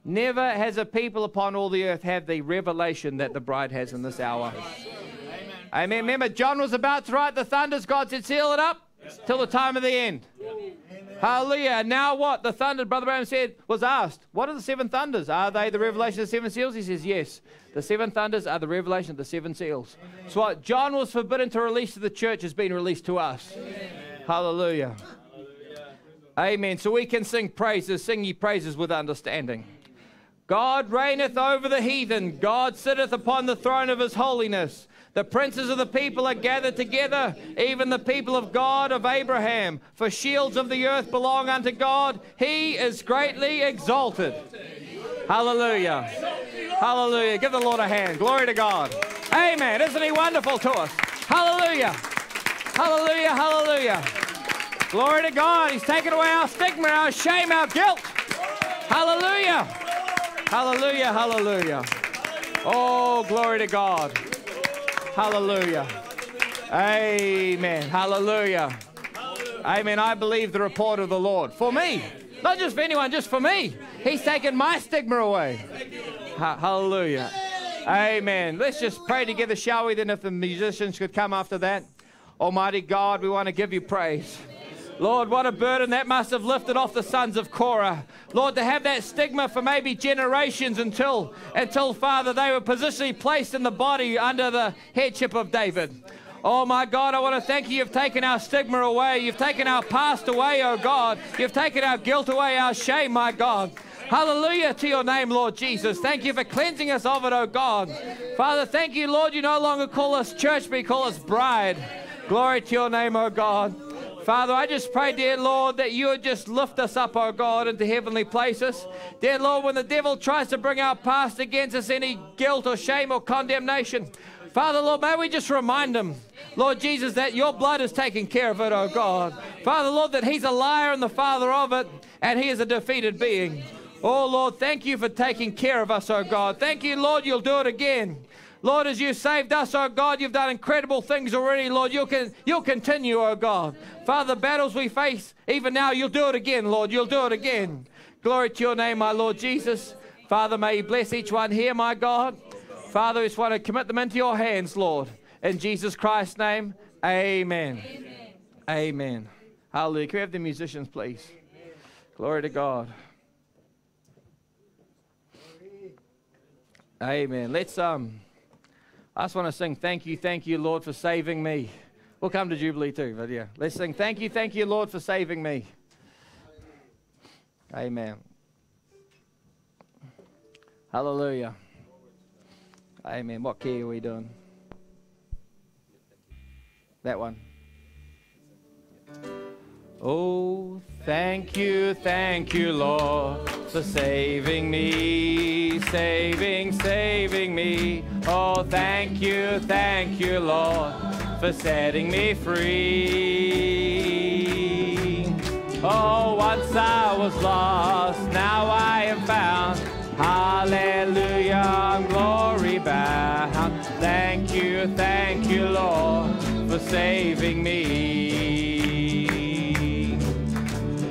Never has a people upon all the earth had the revelation that the bride has in this hour. Amen. Amen. Remember, John was about to write the thunders. God said, seal it up till the time of the end. Amen. Hallelujah. Now what? The thunder, Brother Branham said, was asked, What are the seven thunders? Are they the revelation of the seven seals? He says, Yes. The seven thunders are the revelation of the seven seals. Amen. So what John was forbidden to release to the church has been released to us. Hallelujah. Hallelujah. Amen. So we can sing praises, sing ye praises with understanding. God reigneth over the heathen. God sitteth upon the throne of his holiness. The princes of the people are gathered together, even the people of God of Abraham. For shields of the earth belong unto God. He is greatly exalted. Hallelujah. Hallelujah. Give the Lord a hand. Glory to God. Amen. Isn't he wonderful to us? Hallelujah. Hallelujah. Hallelujah. Glory to God. He's taken away our stigma, our shame, our guilt. Hallelujah. Hallelujah, hallelujah. Oh, glory to God. Hallelujah. Amen. Hallelujah. Amen. I believe the report of the Lord. For me. Not just for anyone, just for me. He's taken my stigma away. Ha- hallelujah. Amen. Let's just pray together, shall we? Then, if the musicians could come after that. Almighty God, we want to give you praise. Lord, what a burden that must have lifted off the sons of Korah. Lord, to have that stigma for maybe generations until, until Father, they were positionally placed in the body under the headship of David. Oh my God, I want to thank you. You've taken our stigma away. You've taken our past away, oh God. You've taken our guilt away, our shame, my God. Hallelujah to your name, Lord Jesus. Thank you for cleansing us of it, oh God. Father, thank you, Lord. You no longer call us church, but you call us bride. Glory to your name, oh God. Father, I just pray, dear Lord, that you would just lift us up, oh God, into heavenly places. Dear Lord, when the devil tries to bring our past against us any guilt or shame or condemnation, Father, Lord, may we just remind him, Lord Jesus, that your blood is taking care of it, oh God. Father, Lord, that he's a liar and the father of it, and he is a defeated being. Oh, Lord, thank you for taking care of us, oh God. Thank you, Lord, you'll do it again. Lord, as you saved us, oh God, you've done incredible things already, Lord. You'll, con- you'll continue, oh God. Father, the battles we face, even now, you'll do it again, Lord. You'll do it again. Glory to your name, my Lord Jesus. Father, may you bless each one here, my God. Father, I just want to commit them into your hands, Lord. In Jesus Christ's name, amen. Amen. amen. Hallelujah. Can we have the musicians, please? Glory to God. Amen. Let's um I just want to sing thank you, thank you, Lord, for saving me. We'll come to Jubilee too, but yeah. Let's sing thank you, thank you, Lord, for saving me. Amen. Hallelujah. Amen. What key are we doing? That one. Oh, thank you, thank you, Lord, for saving me, saving, saving me. Oh, thank you, thank you, Lord, for setting me free. Oh, once I was lost, now I am found. Hallelujah, glory bound. Thank you, thank you, Lord, for saving me.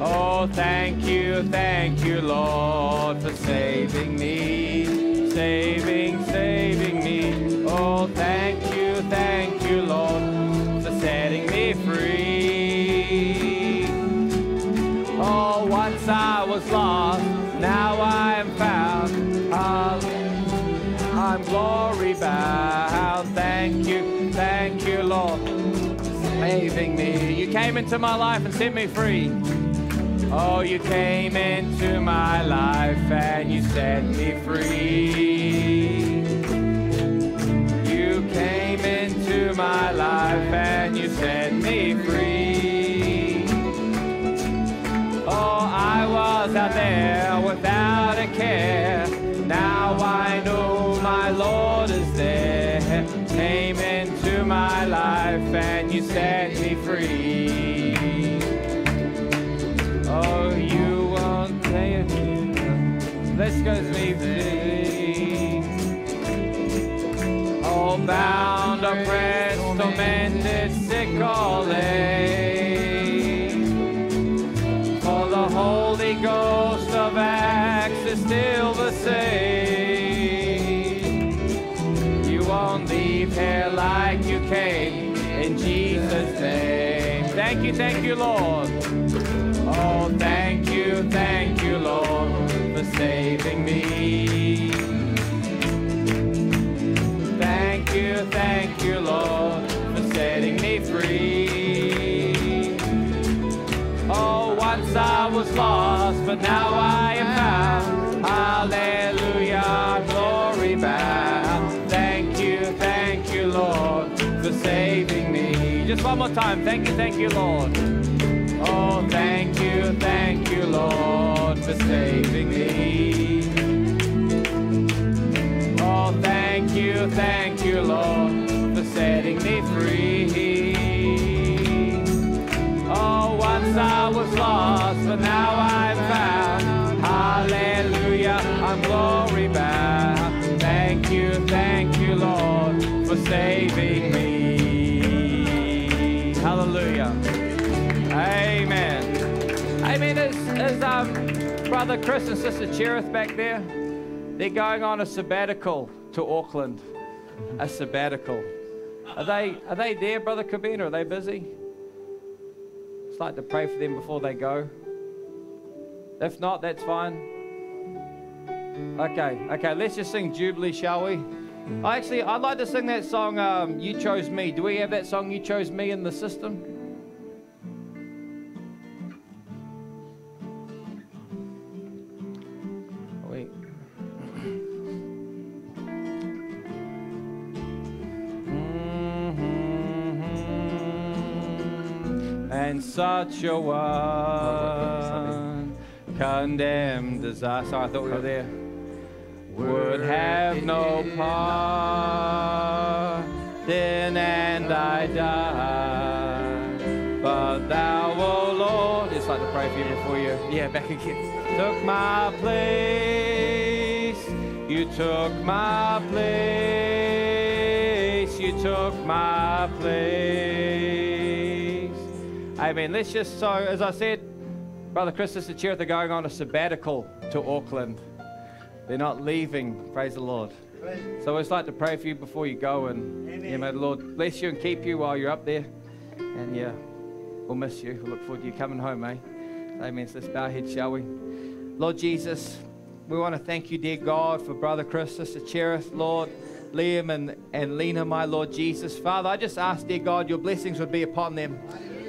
Oh, thank you, thank you, Lord, for saving me, saving, saving me. Oh, thank you, thank you, Lord, for setting me free. Oh, once I was lost, now I am found. I'm glory bound. Thank you, thank you, Lord, saving me. You came into my life and set me free. Oh, you came into my life and you set me free. You came into my life and you set me free. Oh, I was out there without a care. Now I know my Lord is there. Came into my life and you set me free. Let's me free. All bound, oppressed, tormented, sick, all. For the Holy Ghost of Acts is still the same. You won't leave here like you came in Jesus' name. Thank you, thank you, Lord. Lost, but now I am found. Hallelujah, glory bound. Thank you, thank you, Lord, for saving me. Just one more time. Thank you, thank you, Lord. Oh, thank you, thank you, Lord, for saving me. Oh, thank you, thank you, Lord, for setting me free. I was lost, but now I'm found. Hallelujah, I'm glory bound. Thank you, thank you, Lord, for saving me. Hallelujah. Amen. Amen. Is, is um, Brother Chris and Sister Cherith back there? They're going on a sabbatical to Auckland. A sabbatical. Are they are they there, Brother Kabin, or are they busy? Like to pray for them before they go. If not, that's fine. Okay, okay, let's just sing Jubilee, shall we? I actually, I'd like to sing that song, um, You Chose Me. Do we have that song, You Chose Me, in the system? Such a one condemned as I. Sorry, I thought we were there. Would have no part in and I died. But thou, O Lord, just like to pray for you before you. Yeah, back again. Took my place. You took my place. You took my place. Amen. Let's just so, as I said, Brother Chris, Sister Cherith are going on a sabbatical to Auckland. They're not leaving. Praise the Lord. So I'd just like to pray for you before you go, and yeah, may the Lord bless you and keep you while you're up there. And yeah, we'll miss you. We'll look forward to you coming home, eh? Amen. So let's bow our heads, shall we? Lord Jesus, we want to thank you, dear God, for Brother Chris, Sister Cherith, Lord. Liam and, and Lena, my Lord Jesus. Father, I just ask, dear God, your blessings would be upon them.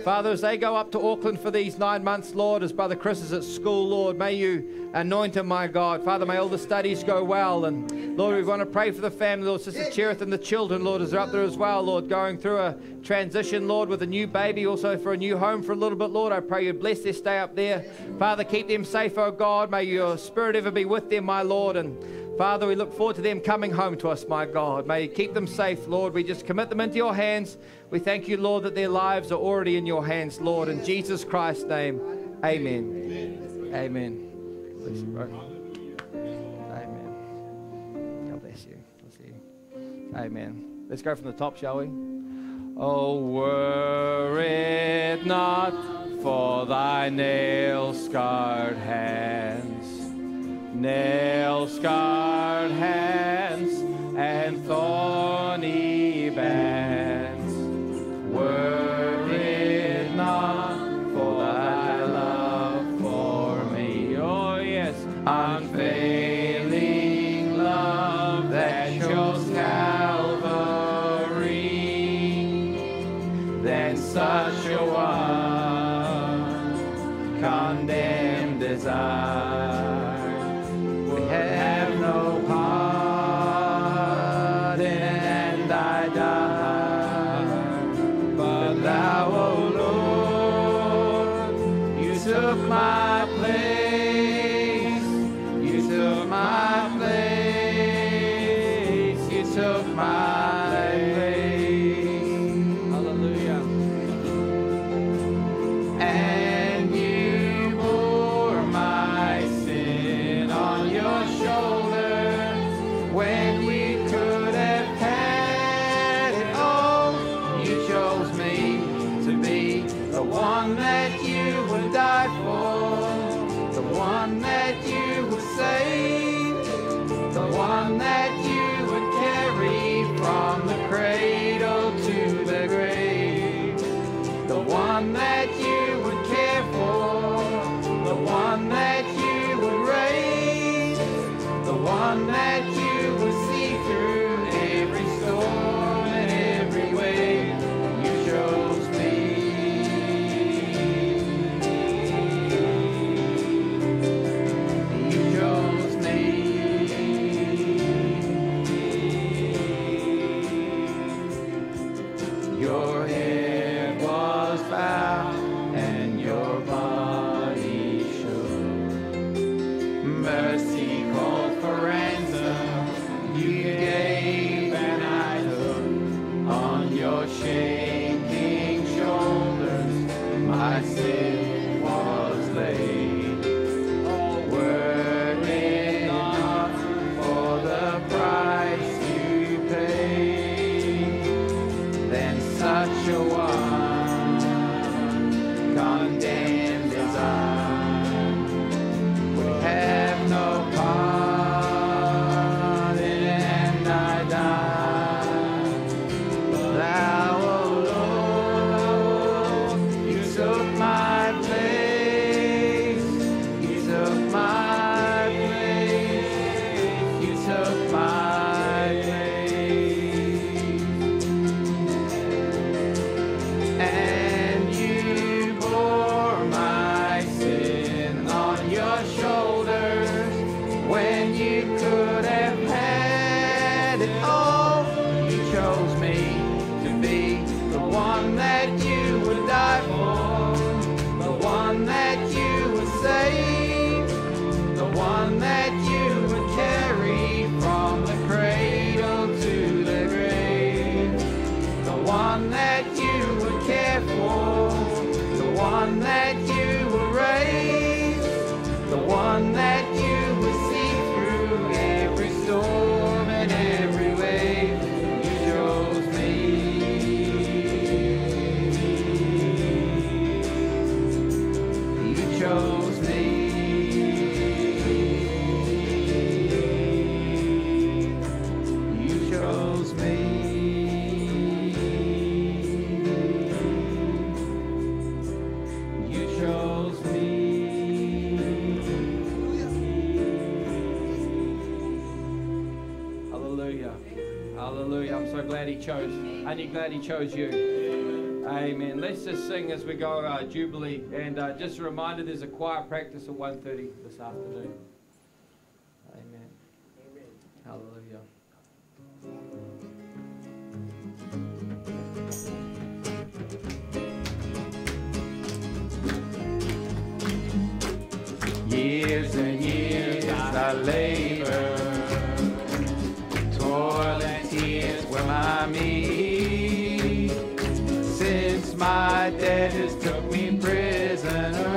Father, as they go up to Auckland for these nine months, Lord, as Brother Chris is at school, Lord, may you anoint him, my God. Father, may all the studies go well. And Lord, we want to pray for the family, Lord, Sister Cherith and the children, Lord, as they're up there as well, Lord, going through a transition, Lord, with a new baby, also for a new home for a little bit, Lord. I pray you bless their stay up there. Father, keep them safe, oh God. May your spirit ever be with them, my Lord. And Father, we look forward to them coming home to us, my God. May you keep them safe, Lord. We just commit them into your hands. We thank you, Lord, that their lives are already in your hands, Lord. In Jesus Christ's name, amen. Amen. Bless you. Amen. God bless you. Bless you. Amen. Let's go from the top, shall we? Oh, were it not for thy nail scarred hands nail scarred hands and thorny bands. Were that he chose you. Amen. Amen. Let's just sing as we go uh, Jubilee. And uh, just a reminder, there's a choir practice at 1.30 this afternoon. Amen. Amen. Hallelujah. Years and years I lay Just took me prisoner.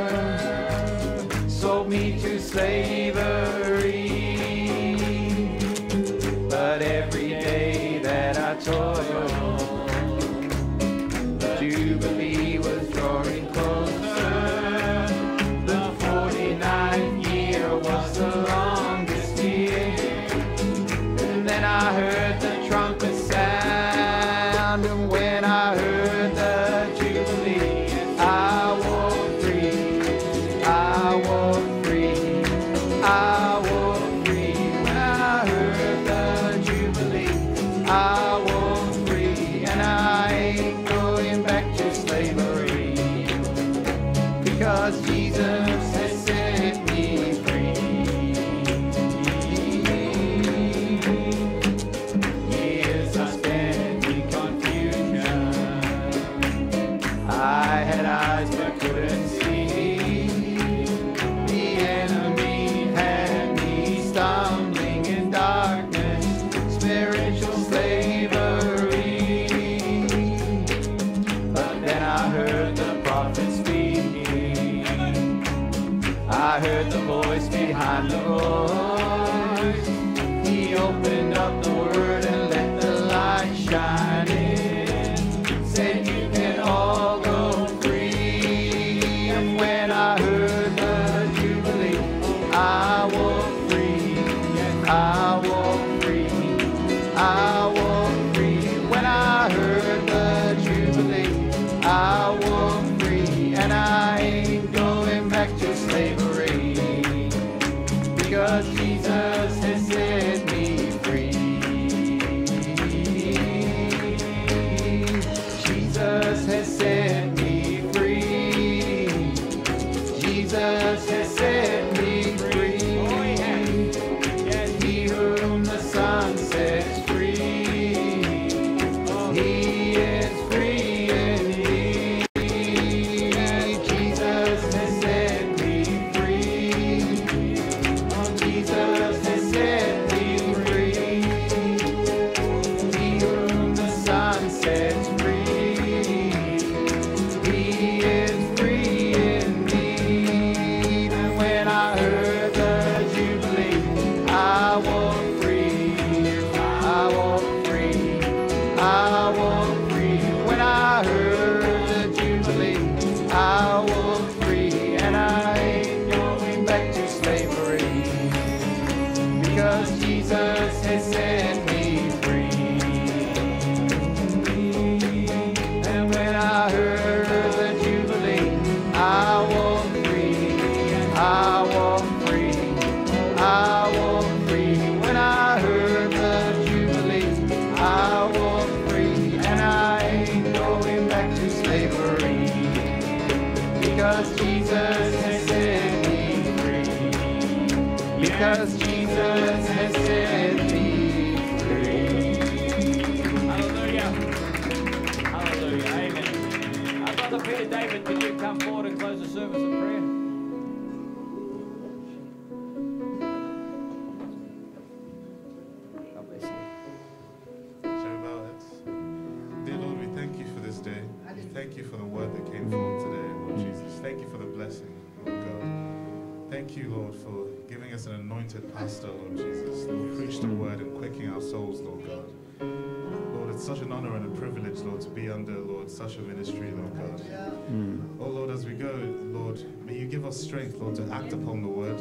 To act upon the word.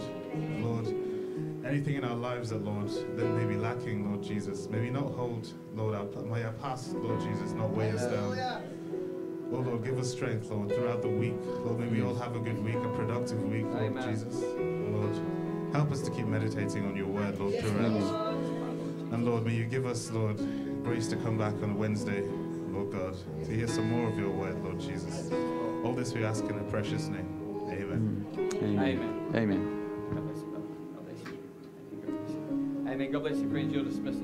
Lord, anything in our lives that, Lord, that may be lacking, Lord Jesus, may we not hold, Lord, our, may our past, Lord Jesus, not weigh us down. Oh Lord, give us strength, Lord, throughout the week. Lord, may we all have a good week, a productive week, Lord Amen. Jesus. Lord, help us to keep meditating on your word, Lord, throughout. And Lord, may you give us, Lord, grace to come back on Wednesday, Lord God, to hear some more of your word, Lord Jesus. All this we ask in a precious name. Amen. Amen. Amen. God bless you, brother. God bless you. God bless you. Amen. God bless you, friends. You're dismissed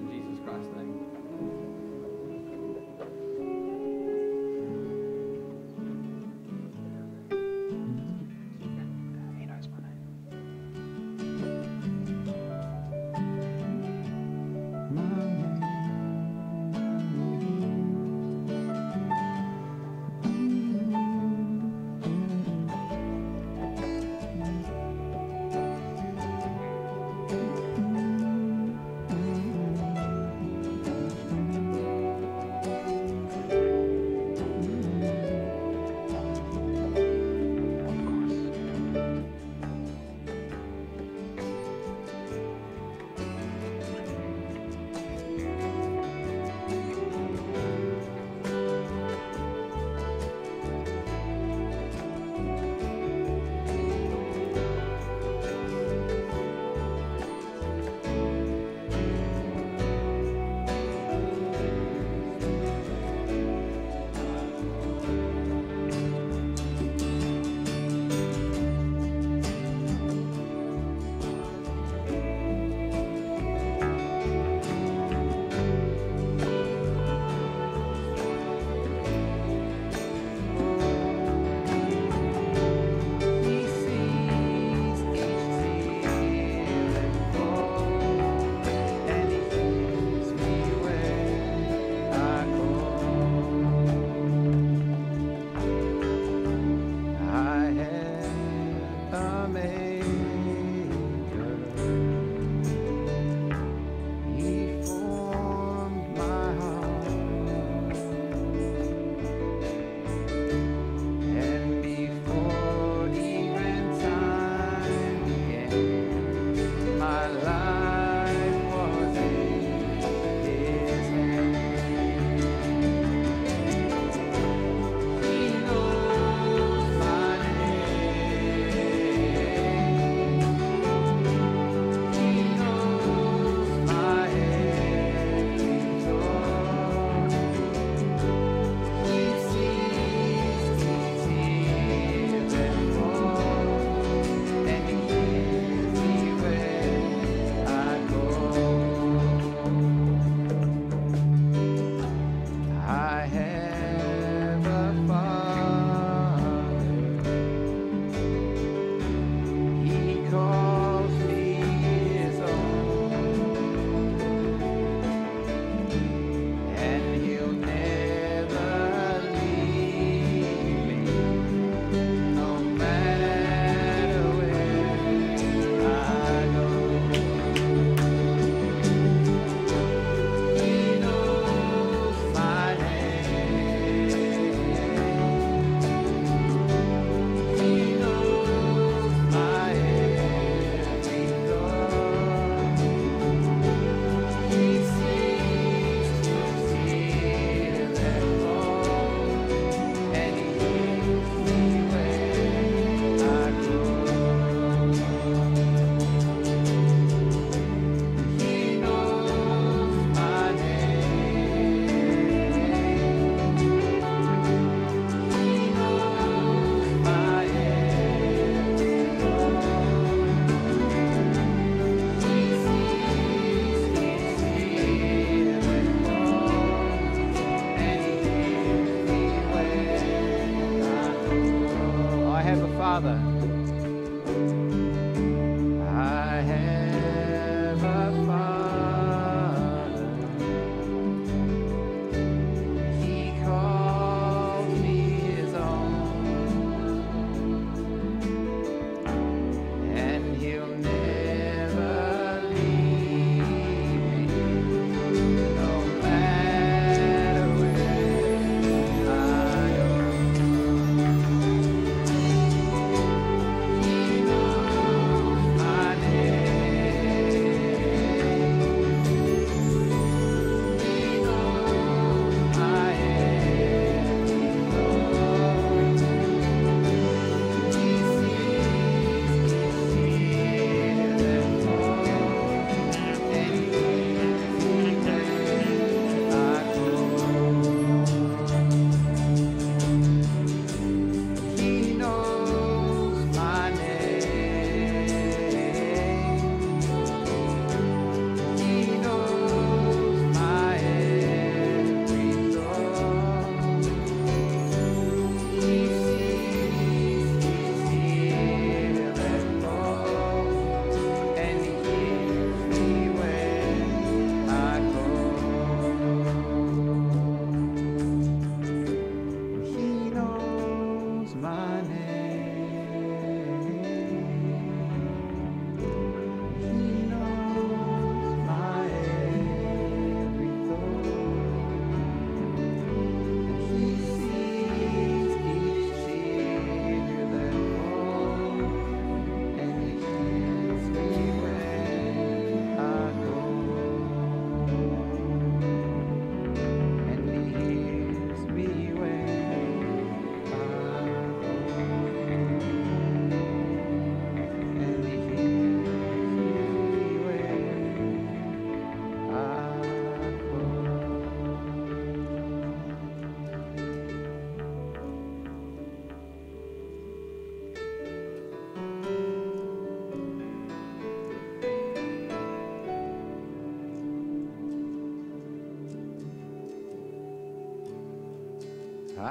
Father.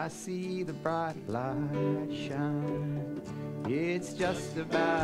I see the bright light shine. It's just about